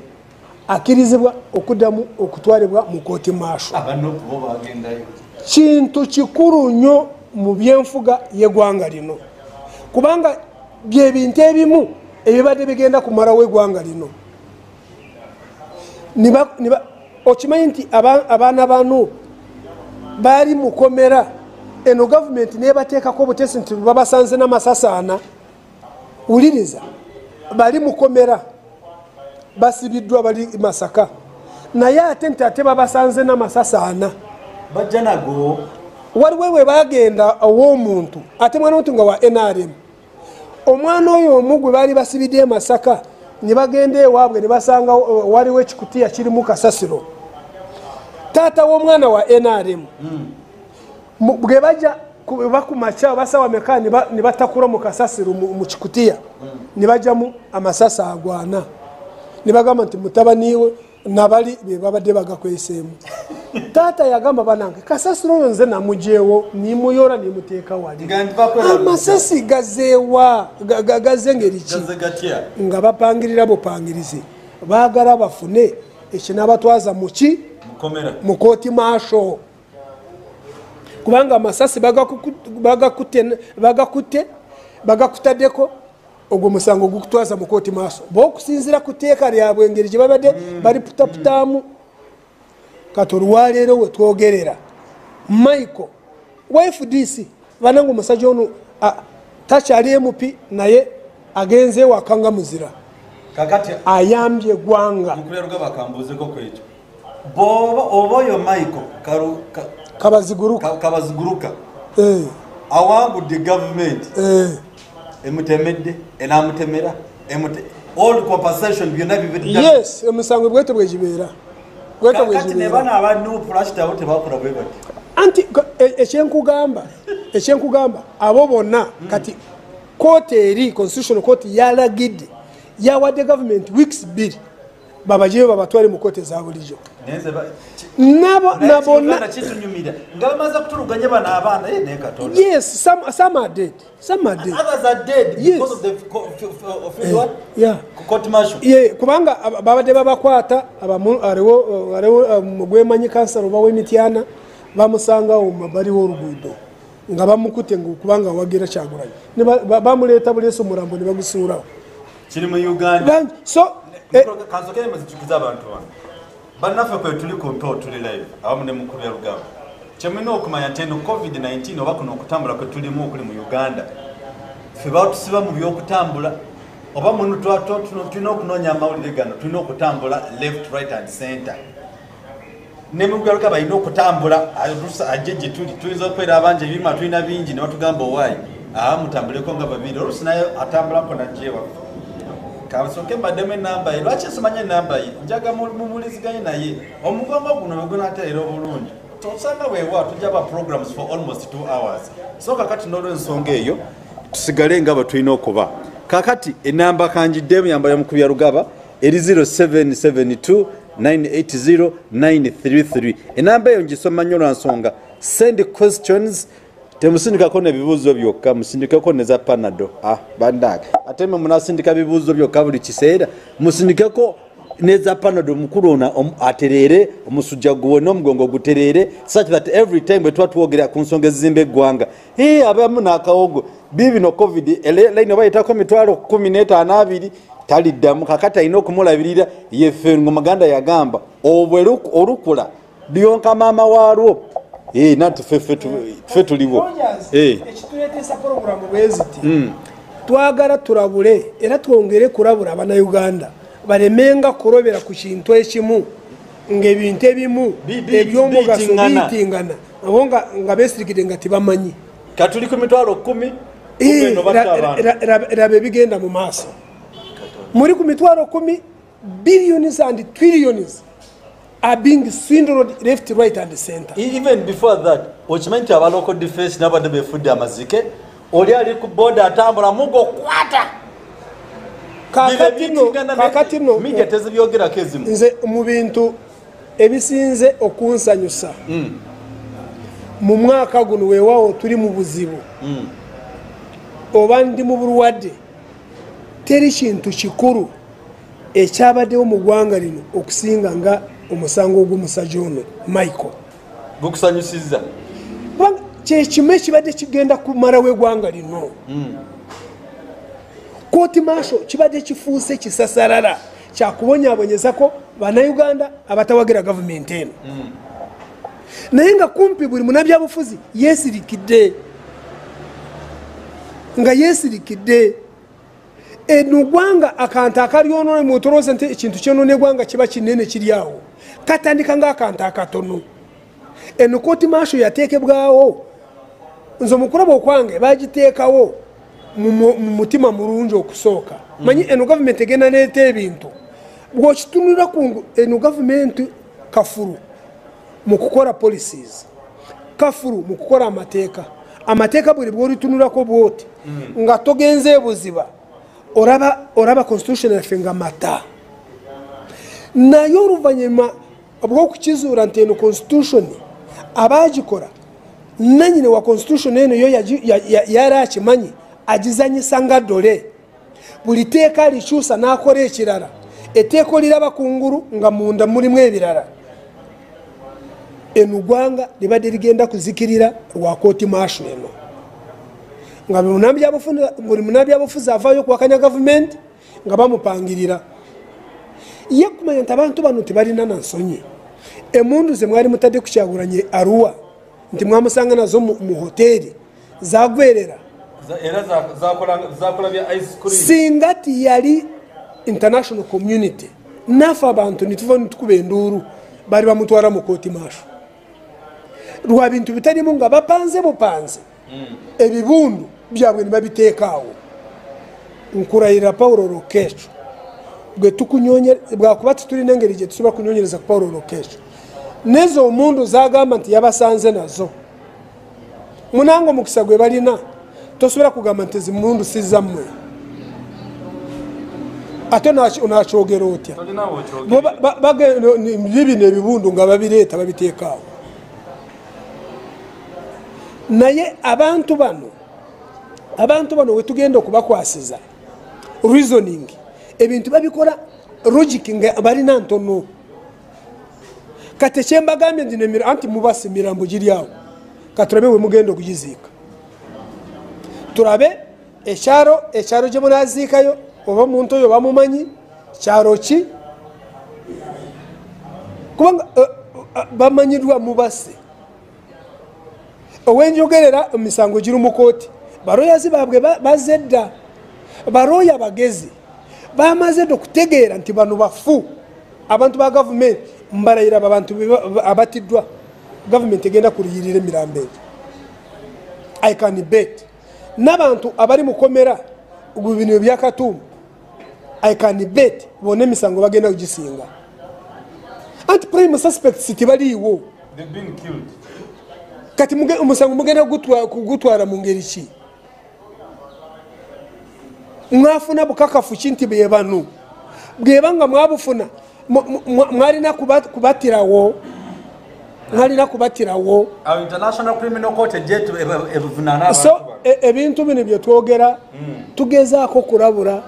akkirizibwa okuddamu okutwalibwa mu kooti maasho bagendayo kintu kikulu nnyo mu byenfuga y'eggwanga lino. Kubanga byebintu ebimu ebibadde bigenda kumalawo eggwanga lino. Okimanyi nti aba- abaana bano baali mukomera eno gavumenti nebateekako obutesi nti babasanze n'amasasaana. Wuliriza bali mukomera basibiddwa bali masaka. Naye ate nti ate babasanze n'amasasaana. Bajja nago waliwo bwe bagenda ow'omuntu ate mwana omuntu nga wa nrm omwana oyo omu gwe baali basibidde e masaka ne bagenda ewaabwe ne basanga waliwo ekikutiya kirimu kasasiro. Taata w'omwana wa nrm bwe bajja ku- bakumaca basawa meka ne ba- ne batakula mu kasasiro mu kikutiya ne bajjamu amasasi agwana. Ne bagamba nti mutabaniwe nabali be babadde bagakweseemu taata yagamba banange kasasiro oyo nze namugyewo nimuyora nimuteeka wali. Amasasi gazeewa ga- ga- gaze ngeri ki? Nga bapangirira bupangirizi baagala bafune ekinabatwaza muki mukomera. Mu kooti maasho kubanga amasasi bagakutte bagakutaddeko ogwo musango gukutwaza mu kooti maaso. Bokusinzira ku teeka lyabwe engeri gye babadde baliputaputamu kati olwaleero wetwogerera michael wa fdc bananga omusajja ono a- takyali mp naye agenze ewaka nga muzira. Ayambye eggwanga. Oba oyo michael kabaziguruka. Eh, awangudde gavumenti. Eh. Emutemedde enamutemera all compensation byonna yes emisango bwete bwegibeera bwete kati ne bana aba nuplast abo tebakola bwe bati anti e- ekyenkugamba ekyenkugamba abo bonna kati kooti eri constitutional court yalagidde yawadde gavumenti weeks bbiri babajeyo babatwale mu kooti eza bulijjo katonda. Yes some, some are dead. Some are dead. Others are dead Yes. because of the co- of the what? yeah. Court martial. Ye kubanga aba- babadde babakwata abamu- aliwo uh, aliwo um, gwemanyi kansala oba w'emityana bamusangawo mu mabbali w'oluguudo nga bamukute nga kubanga wagira kyagulanyi. Bamuleeta buleesa omulambo ne bagusuulawo. Kiri mu uganda. So eh, kansokere muzijukiza abantu bano bannaffe kwe tuli ku mpewo tuli live awamu ne mukulu ya lugamba. Kyemulina okumanya nti eno covid-19 oba kuno okutambula kwe tulimu okuli mu uganda. Ffe batusiba mu byokutambula oba muno tulina okunoonya amawulire gano tulina okutambula left right and center. Ne mugyaluga balina okutambula ajje gye tuli. Tuyinza okubeera abangi ebirima tulina bingi ne batugamba owaayi aa mutambuleko nga babiri olusi naye atambulako najjewaffe kansooke mbaddemu enamba ye. Lwaki nsimanya enamba ye? Njaga mu- mumuliziganye naye. Omugongo guno bwegunateera obulungi. Tosanga weewa tujja ba programs for almost two hours. So kakati n'olwensonga eyo tusigale nga bwe tulina okuba. Kakati enamba kanjiddemu yamba yamukubya rugaba eri 0772 980 933 enamba eyo ngisoma nnyo lwa nsonga. Send questions temusindikako nebibuuzo byokka musindikeko neza panado. Ah, bandaga ate mwe munasindika bibuuzo byokka buli kiseera musindikeko neza panado mukulu ona atereere omusujja guwe n'omugongo gutereere such that every time bwe tuba twogera ku nsonga ezizimba eggwanga ee abamu n'akawogo. Bibino covid line oba yitako emitwalo kumi n'etaano abiri taliddamu. Kakati alina okumulabirira yeffe ngo maganda yagamba obwe luku- olukula lyonka maama waalwo Eh, nati ffe- ffe tu- ffe tuliwo. Eh. ekituleetesa poroguramu bweziti twagala tulabule era twongere kulabula abannayuganda balemenga kulobera ku kintu ekimu ngaebintu ebimu Bi- bi- ebyomugaso biyitingana. abo nga- nga besirikire nga tebamanyi. Katuli ku mitwalo kumi Eh, no ra- batta ra- ra- raba ebigenda mu maaso. Muri ku mitwalo kumi billions and trillions are being swindled left right and center. E- even before that okimanyi nti aba local defense nabadde befudde amazike. Oli ali ku boda atambula mugokwata kakati no kakati no. Media tezibyogerako ezimu. Nze mu bintu ebisinze okunsanyusa. Mu mwaka guno weewaawo tuli mu buzibu. Oba ndi mu bulwadde teri kintu kikulu ekyabaddewo mu ggwanga lino okusinga nga omusango ogw'omusajja ono michael. Gukusanyusiza kubanga kyekimu ekibadde kigenda kumalawo eggwanga lino. Kooti maasho kibadde kifuuse kisasalala kyakubonyabonyezako bannayuganda abatawagira gavumenti eno. Naye nga kumpi buli munabyabufuzi yeesirikidde. Nga yeesirikidde. Eno gwanga akantu akalyonoona mwetolooza nti ekintu kyonoona eggwanga kiba kinene kiri awo katandika ngaakantu akatono. Eno kooti maasho yateekebwawo. Nze omukulaba okwange bagiteekawo mu mu- mu mutima mulungi okusooka. Manyi eno gavumenti egenda neeta ebintu. Bwokitunulira ku eno gavumenti kafuru mu kukola policies kafuru mu kukola amateeka. Amateeka buli bwolitunulako bwoti nga togenza ebuziba oraba oraba constitution yaffe nga mata. Naye oluvanyuma bwokukizuula nti eno constitution abagikola nanyini wa constitution eno yo yali akimanyi agizanyisa nga dole buli teeka alikyusa n'akola ekirala etteeka oliraba kungulu nga munda mulimu ebirala. Eno gwanga libadde ligenda kuzikirira lwa kooti maasho eno. Nga buli munabyabufuzi- avaayo okuwakanya gavumenti nga bamupangirira ye kumanya nti abantu bano tebalina nansonyi emundu ze mwali mutadde kukyagulanye aruwa nti mwamusanga nazo mu mu hoteeri zagwerera. Za- era za- zakola- zakola bya ice cream. Singa tiyali international community naffe abantu nituva nitukuba enduuru bali bamutwala mu kooti maasho lwa bintu bitalimu nga bapanze bupanze. Ebibundu byabwe nibabiteekaawo nkurayira paulo lokecho gwe tukunyonye bwakuba titulina engeri gye tusobola kunyonyereza ku paulo lokecho nezo omundu zagamba nti yabasanze nazo. Munanga omukisa gwe balina tosobola kugamba nti zimundu sizammwe ate onakyogera otya? Bibino ebibundu nga babireeta babiteekaawo naye abantu bano abantu bano wetugenda okubakwasiza reasoning ebintu babikola. Logic nga balina ntono kati ekyembagambye emira- anti mubasa emirambo giri awo. Katulabe we mugenda okugiziika. Tulabe ekyalo ekyalo gye munaziikayo oba omuntu oyo bamumanyi kyalo ki? Kubanga eh, eh, bamanyirwa mubase. Owenjogerera emisango giri mu kooti. Baroyazi baabwe ba- bazze dda barooya bagezi bamaze dda okutegeera nti bano bafu abantu ba gavumenti mbalayira abo abantu be ba- abatiddwa. Gavumenti egenda kuliyirira emirambo egyo. I can bet. N'abantu abali mukomera bino byakatumba i can bet bonna emisango bagenda kugisinga. Anti prime suspects killed. kati omusango mugenda kugutwa- kugutwala mu ngeri ki mwafuna bukakafu ki nti be bano bweba nga mwabufuna mwalina kuba- kubatirawo mwalina kubatirawo. So e- ebintu bino byetwogera tugezaako kulabula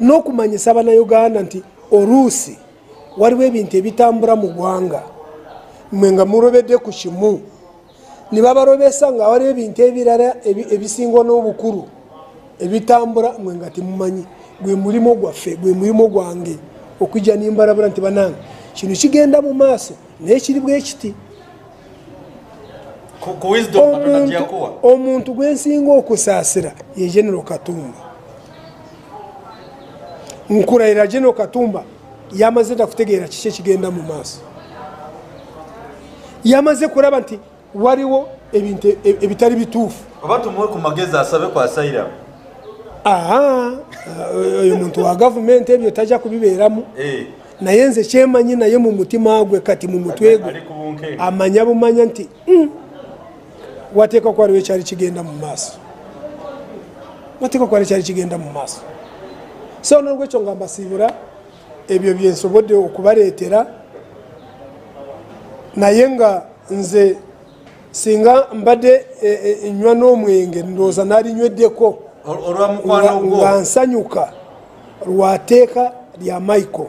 n'okumanyisa bannayuganda nti oluusi waliwo ebintu ebitambula mu ggwanga mwe nga mulobedde ku kimu. Ne babalobesa nga waliwo ebintu ebirala ebi- ebisinga n'obukulu ebitambula mwe nga temumanyi gwe mulimu gwaffe gwe mulimu gwange okwijja nimbalabula nti banange kino kigenda mu maaso naye kiri bwe kiti. Omuntu gwensinga okusaasira ye genero katumba. Nkurayira genero katumba yamaze dda kutegeera kiki ekigenda mu maaso. Yamaze kulaba nti waliwo ebintu ebitali bituufu. Oba tumuwe ku magezi asabe aha oyo muntu wa gavumenti ebyo tajja kubibeeramu. Eh, naye nze kyemanyi naye mu mutima gwe kati mu mutwe gwe amanya bumanya nti "Mm, wateeka kwaliwo ekyali kigenda mu maaso. Wateeka kwali ekyali kigenda mu maaso. So nolwekyo nga mbasiibula ebyo byensobodde okubaleetera naye nga nze singa mbadde e, e, nywa n'omwenge ndowooza naalinyweddeko olwa mukwano gwo nga nsanyuka lwateeka lya michael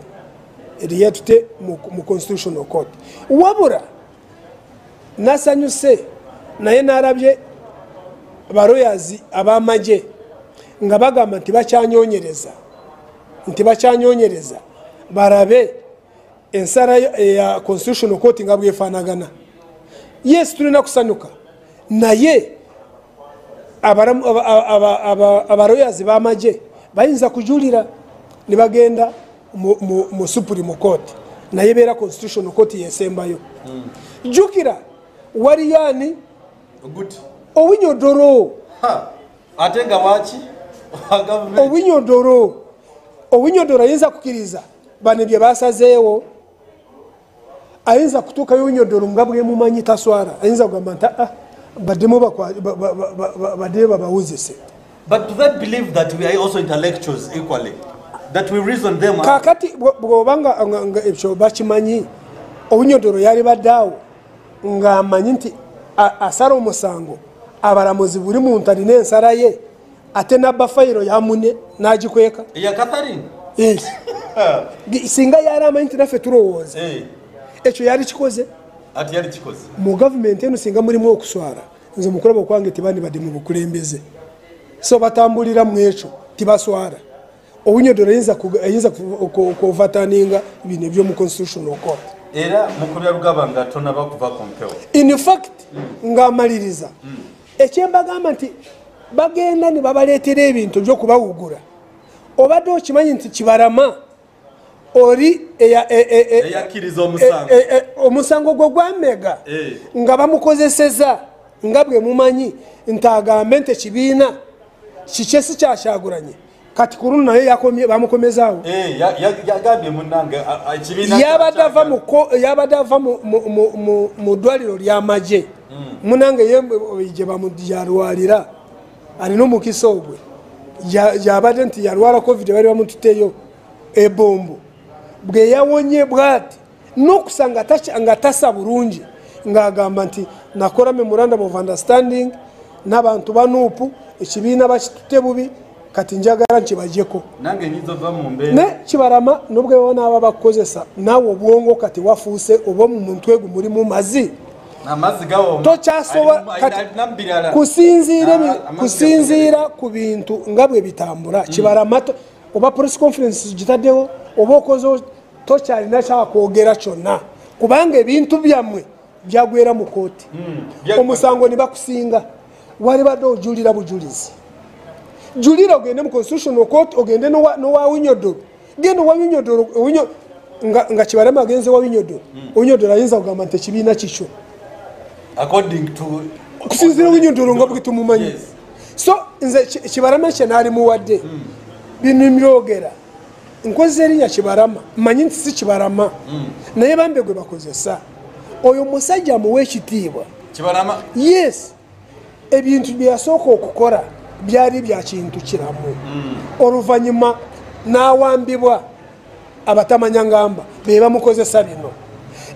eryetute mu, mu constitutional court. Wabula nasanyuse naye narabye baroyazi abamagye nga bagamba nti bakyanyonyereza nti bakyanyonyereza barabe ensala ya constitutional court nga bwefanagana yes tulina kusanyuka. Naye abaramu- aba- aba- aba- abaroyazi bamagye bayinza kujulira nibagenda mu- mu- supreme court. Naye beera constitutional court yesembayo jukira waliyo ani guti obunyodoro Ha, ate nga waki obunyodoro obunyodoro ayinza kukiriza bano bye basazeewo ayinza kutuukayo obunyodoro nga bwemumanyi taswara ayinza kugamba nti "Ah, baddemu badde babawuzise but do they believe that we are also intellectuals equally that we reason them kakati bwo- bw'oba nga- nga nga ekyo bakimanyi obunyodoro yali baddeawo ng'amanyi nti asala omusango abalamuzi buli muntu alina ensala ye ate nabba fayiro yamune n'agikweka. Singa yali amanyi nti naffe tulowooza Eh, ekyo yali kikoze ati yali kikoze mu gavumenti eno singa mulimu okuswala nze mukulaba okwange tibandibadde mu bukulembeze. So batambulira mu ekyo tibaswala obunyodoro ayinza kuvataninga bino ebyomu constitutional court. Era mukulya lugaba nga tonaba kuva ku mpewo. In fact ngaamaliriza ekyembagamba nti bagenda ne babaleetera ebintu byokubawugura obadde okimanyi nti kibarama oli e- e- e- eyakkiriza omusango. e- e- omusango gwe gwamega Eh. nga bamukozeseza nga bwe mumanyi nti agambe nti ekibiina kiki si kyakyagulanye kati ku luno naye bamukomezaawo. Eh, yabadde ava mu ddwaliro ly'amagye munange ye gye bamudyalwalira alina omukisa ogwe. Ya- yabadde nti yalwala covid bali bamututeyo ebombo bwe yawonye bwati nokusa nga tasa bulungi ng'agamba nti nakola memorandum of understanding n'abantu banuupu ekibiina bakitute bubi kati njagala nkibajeko kibarama nobwe bonaaba bakukozesa naawe obwongo kati wafuuse oba mu muntu egu mulimu mazi kusinziira ku bintu nga bwe bitambula. Kibarama to- oba press conference gitaddewo oba okoze tokyalina kyakwogera kyonna. Kubanga ebintu byammwe byagwera mu kooti bya- omusango ne bakusinga. Wali badde ojulira bujulizi. Julira ogende mu constitutional court ogende nowa nowa winyodoro genda owa winyodoro Winyo- nga kibarama agenze wa winyodoro winyodoro ayinza kugamba nti ekibiina kikyo. According to kusinzira winyodoro nga bwe tumumanyi. So nze ki- kibarama kye naalimuwadde. Binimyogera nkozesa erinnya kibarama mmanyi nti si kibarama. Naye bambe gwe bakozesa. Oyo musajja amuwa ekitiibwa. Yes. Ebintu byeyasooka okukola byali bya kintu kiramu. Oluvanyuma n'awambibwa abatamanya ngamba be bamukozesa bino.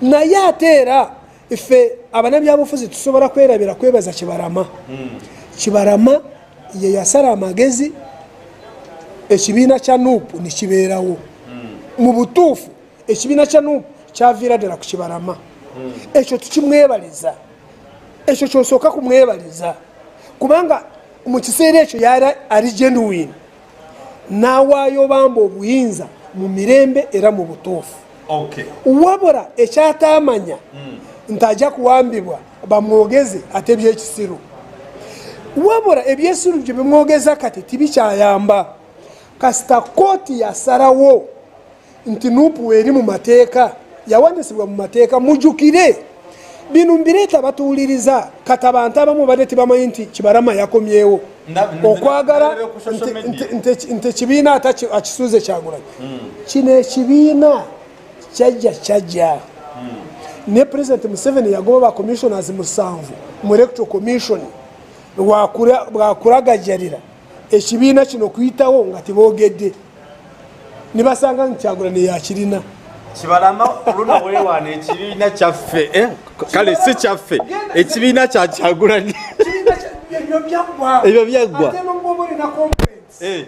Naye ate era ffe abanabyabufuzi tusobola kwerabira kwebaza kibarama. Kibarama ye yasala amagezi ekibiina kya nuupu nekibeerawo mu butuufu ekibiina kya nuupu kyaviira ddala ku kibarama ekyo tukimwebaliza. Ekyo kyosooka kumwebaliza. Kubanga mu kiseera ekyo yali ali genuine. N'awaayo bamba obuyinza mu mirembe era mu butuufu. Wabula ekyatamanya nti ajja kuwambibwa bamwogeze ate byekisiru. Wabula ebyesiru gye bimwogeza kati tibikyayamba kasita kooti yasalawo nti nuupu weeri mu mateeka yawanisibwa mu mateeka mujjukire. Bino mbireeta batuwuliriza kati abantu abamu badde tibamanyi nti kibarama yakomyewo. Okwagala nti- ekibiina ate aki- akisuuze kyagulanyi kino ekibiina kyajja kyajja. Ne president museveni yagoba ba commissioners musanvu mu electoral commission bwakura- bwakuragajalira ekibiina kino kuyitawo nga tebogedde nibasanga nkyagulane yakirina kibalama oluna wewaana ekibiina kyaffe eh, kale si kyaffe ekibiina kyakyagulani ebyo byaggwa. Eh,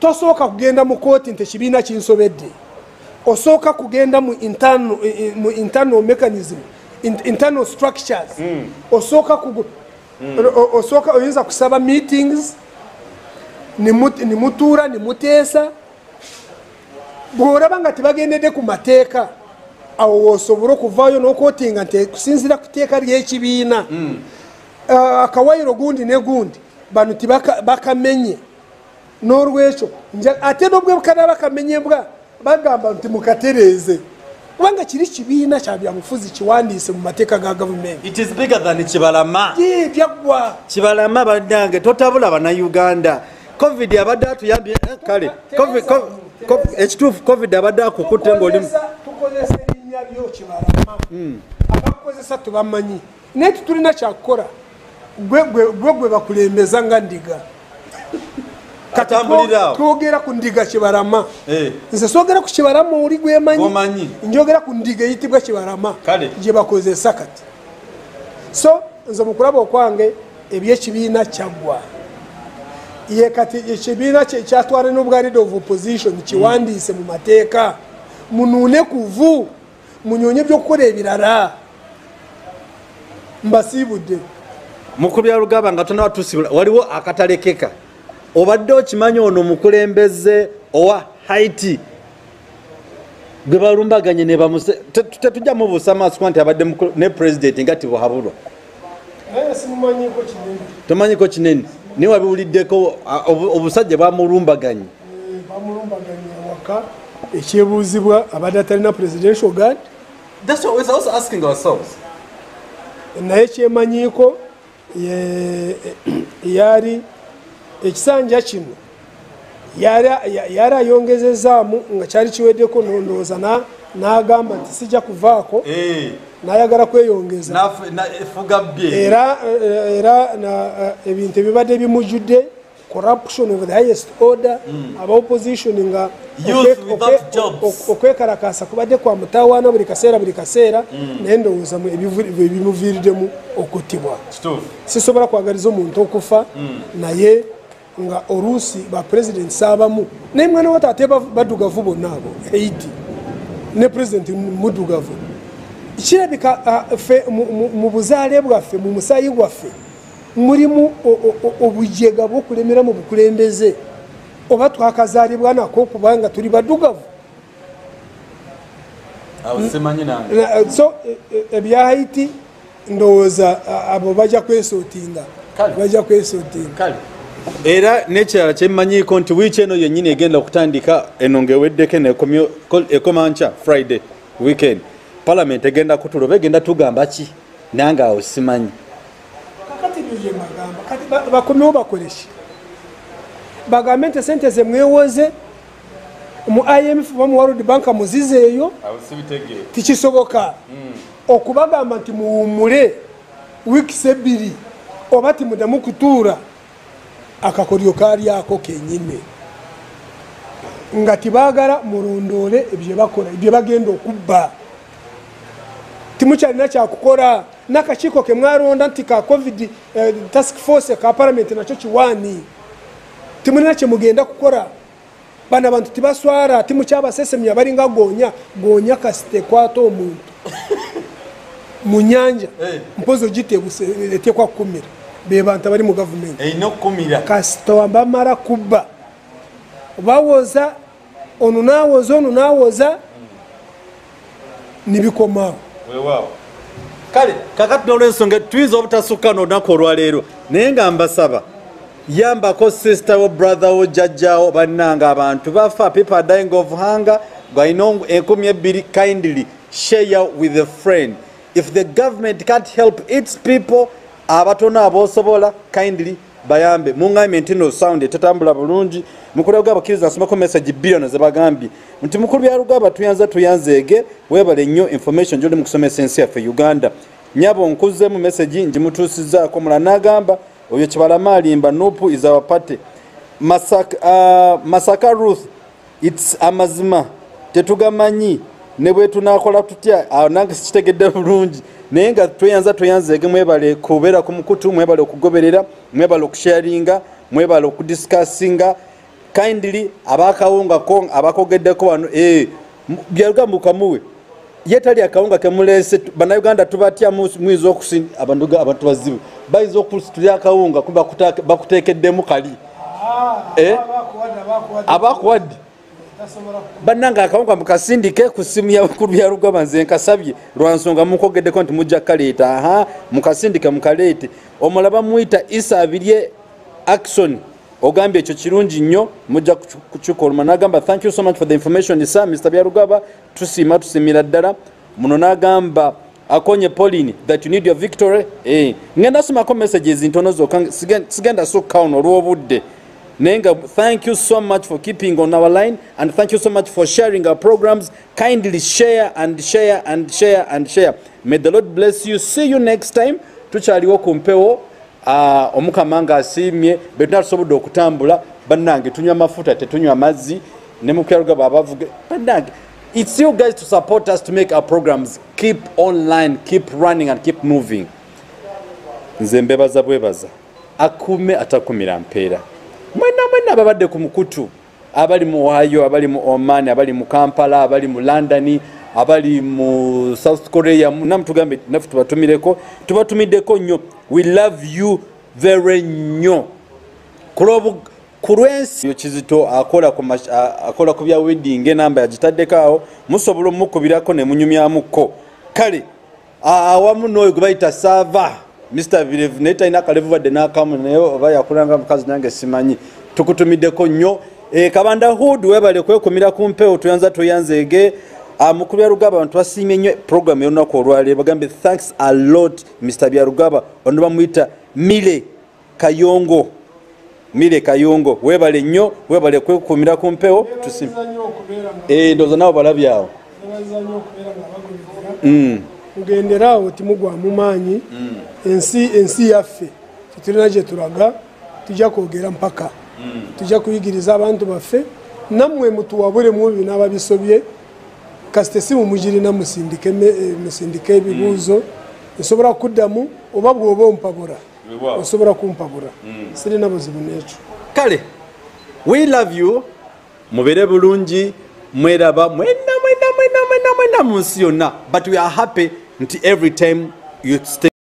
tosooka kugenda mu kooti nti ekibiina kinsobedde. Osooka kugenda mu internal, eh, mu internal mechanism in- internal structures. Osooka kugu- o- osooka oyinza kusaba meetings nimu- nimutuura nimuteesa. Bw'olaba nga tebagendedde ku mateeka awo wosobole okuvaayo n'okwotinga nti kusinzira ku teeka ry'ekibiina Ah, akawayiro gundi ne gundi bano tibaka- bakamenye. N'olwekyo ate nobwe bukana bakamenyebwa bagamba nti mukatereeze. Kubanga kiri kibiina kyabyabufuzi kiwandiise mu mateeka ga gavumenti. It is bigger than kibalama. Byaggwa. Kibalama bannange totabula bannayuganda covid abadde atuyambye eh, kale ekituufu covid abadde akukutte ngaoli Tukozesa- erinnya lyo kibalama abakukozesa tubamanyi. Naye tetulina kyakukola gwe gwe- bakulembeza nga ndiga. Twogera ku ndiga kibalama Eh. nze sogera ku kibalama oli gwemanyi njogera ku ndiga eyitibwa kibalama Kale. gye bakozesa kati. So nze mukulaba okwange ebyekibiina kyaggwa ye kati ekibiina kye- kyatwala n'obwalid of opposition kiwandiise mu mateeka munuune kuvu munyonye ebyokukola ebirala mbasiibudde mukubya lugaba nga tona watusibula waliwo akatalekeka obadde okimanyi ono omukulembeze owa haiti gwe balumbaganye tetujja mubuusa maaso kuba nti abadde ne pulezidenti nga tibuhabulwa tomanyiko kinene naye wabiwuliddeko obusajja bwamulumbaganye bamulumbaganye awaka ekyebuuzibwa abadde atalina presidential guard. Naye kyemanyiiko ye- yali ekisanja kino yali ya- yali ayongezezaamu nga kyali kiweddeko nondooza na- n'agamba nti sijja kuvaako n'ayagala kweyongeza. Nafuga bye. Era era na eh, ebintu ebibadde bimujjudde corruption of the highest order aba opposition nga okwekalakasa kubadde kwa mutawaana buli kaseera buli kaseera naye ndowooza mu okutibwa ebimuviiriddemu okuttibwa kituufu. Sisobola kwagaliza omuntu okufa naye nga oluusi bapurezidenti abamu naye mwana wataate badugavu bonna abo haiti ne purezidenti muddugavu kirabika ffe mu- buzaale bwaffe mu musaayi gwaffe mulimu obujega bwokulemera mu bukulembeze oba twakazaalibwa nako kubanga tuli baddugavu. Eh, so eh, eh, ebya haiti ndowooza abo bajja kwesootinga. Bajja kwesootinga. Era nekirala kyemmanyiiko nti wiiki eno yennyini egenda okutandika eno ngaeweddeko eno ekoma nkya friday weekend palamenti egenda kutula oba egenda tugamba ki? Nange awo simanyi. Kakati byo bye mbagamba kati ba- bakomewo bakoleki bagambe nti sente zemwewoze mu imf oba mu world bank muzizeeyo tikisoboka. Okubagamba nti muwumule wiikisi ebbiri oba timuddamu kutuura akakolyo kalyako kenyini nga tibagala mulondoole ebyo bakola bye bagenda okubba timukyalina kyakukola nakakiiko kemwalonda nti ka covid eh, task force ka palamenti nakyo kiwaani timulina kyemugenda kukola bano abantu tibaswara timukyabasesemya balinga goonya goonya kasita ekwata omuntu. Mu nyanja. Mpozi ogitebuse etekwa kukumira be bantu abali mu gavumenti erina okukumira kasita wambamala kubba. Bawoza ono nawoza ono nawoza nibikomawo kale kakati nolwensonga tuyinza obutasukka nolunaku olwaleero naye nga mbasaba yambako sister wo brother wo jajjawo bannanga abantu bafa people are dying of hunger galina enkumi ebbiri kindly share with a friend. If the government can't help its people abatono abosobola kindly bayambe. Muŋambye nti no sound etatambula bulungi. Mukulu byarugaba bakkiriza nsomako message billion zebagambye nti mukulu byarugaba tuyanza tuyanzeege webale nnyo information gyoli mu kusomesa ensi yaffe uganda. Nyabo nkuzemu message ngimutuusizaako mula n'agamba oyo kibalama alimba nupu izawapate masaka, uh, masaka ruth its amazima. Tetugamanyi ne bwe tunakola tutya? Awo nange sikitegedde bulungi. Naye nga tweyanza tweyanzeege mwebale kubeera ku mukutu mwebale okugoberera mwebale okusharinga mwebale okudiscassinga kindly abakawungako abakogeddeko wano eh, m- byaluga mukamuwe ye tali akawunga kemulese bannayuganda tubatya mu- muyinza okusi abantu abantu bazibu. Bayinza okusitulya akawunga bakuteekeddemu kali. Eh? abakuwadde bannanga akawunga mukasindike ku simu yakulu byalugaba nze nkasabye. Lwansonga mukogeddeko nti mujja kaleeta. Aha mukasindike mukaleete. Omulaba muyita isa abirye akson ogambye ekyo kirungi nnyo mujja kuki- kukikoluma nagamba thank you so much for the information sir mr byalugaba tusiima tusimira ddala. Muno nagamba akonye pauline that you need your victory. Eh. ngenda somako messages ntono zokka sigen- sigenda sukkawono olw'obudde naye nga thank you so much for keeping on our line and thank you so much for sharing our programs. Kindly share and share and share and share. May the lord bless you. See you next time. Tukyaliwo ku mpewo uh, omukama nga asiimye do okutambula bannange tunywa mafuta tetunywa mazzi ne mukyaluga babavuge bannange it's you guys to support us to make our programs keep online keep running and keep moving. Nze mbebaza akume atakumira mpeera mwena mwena ababadde ku mukutu. Abali mu ohio abali mu oman abali mu kampala abali mu london abali mu south korea namu tugambe naffe tubatumireko. Tubatumiddeko nnyo. We love you very nnyo. Ku lw'ensi kizito akola ku bya wedding enamba yagitaddeko awo musobola omukubirako ne munyumyamukko kale awamu n'oyo gwe bayita saava mr virevu naye talina akalevu badde n'akamu naye oba yakulanga mukazi nange simanyi. Tukutumiddeko nnyo e, kabanda hood webale kwekumira ku mpewo tuyanza tuyanzeege mukulu byarugaba abantu basiimye nnyo program y'olunaku olwaleero bagambe thanks a lot mr byarugaba ono bamuyita mile kayongo. Mile kayongo. Webale nnyo webale kwekumira ku mpewo tusim Eh, ndowooza nabo balabyawo mugendera awo timugwamu maanyi ensi ensi yaffe tetulina gye tulaga tujja kwogera mpaka. Tujja kuyigiriza abantu baffe. Nammwe mutuwabulemu ebyo n'ababisobye. Kasite si mumugirina musindike eh, musindike ebibuuzo. Nsobola kuddamu oba bw'oba ompabula osobola kumpabula. Sirina buzibu n'ekyo kale we love you mubeere bulungi mweraba mwena mwena mwena mwena mwena mu nsi yonna. But we are happy nti every time you stay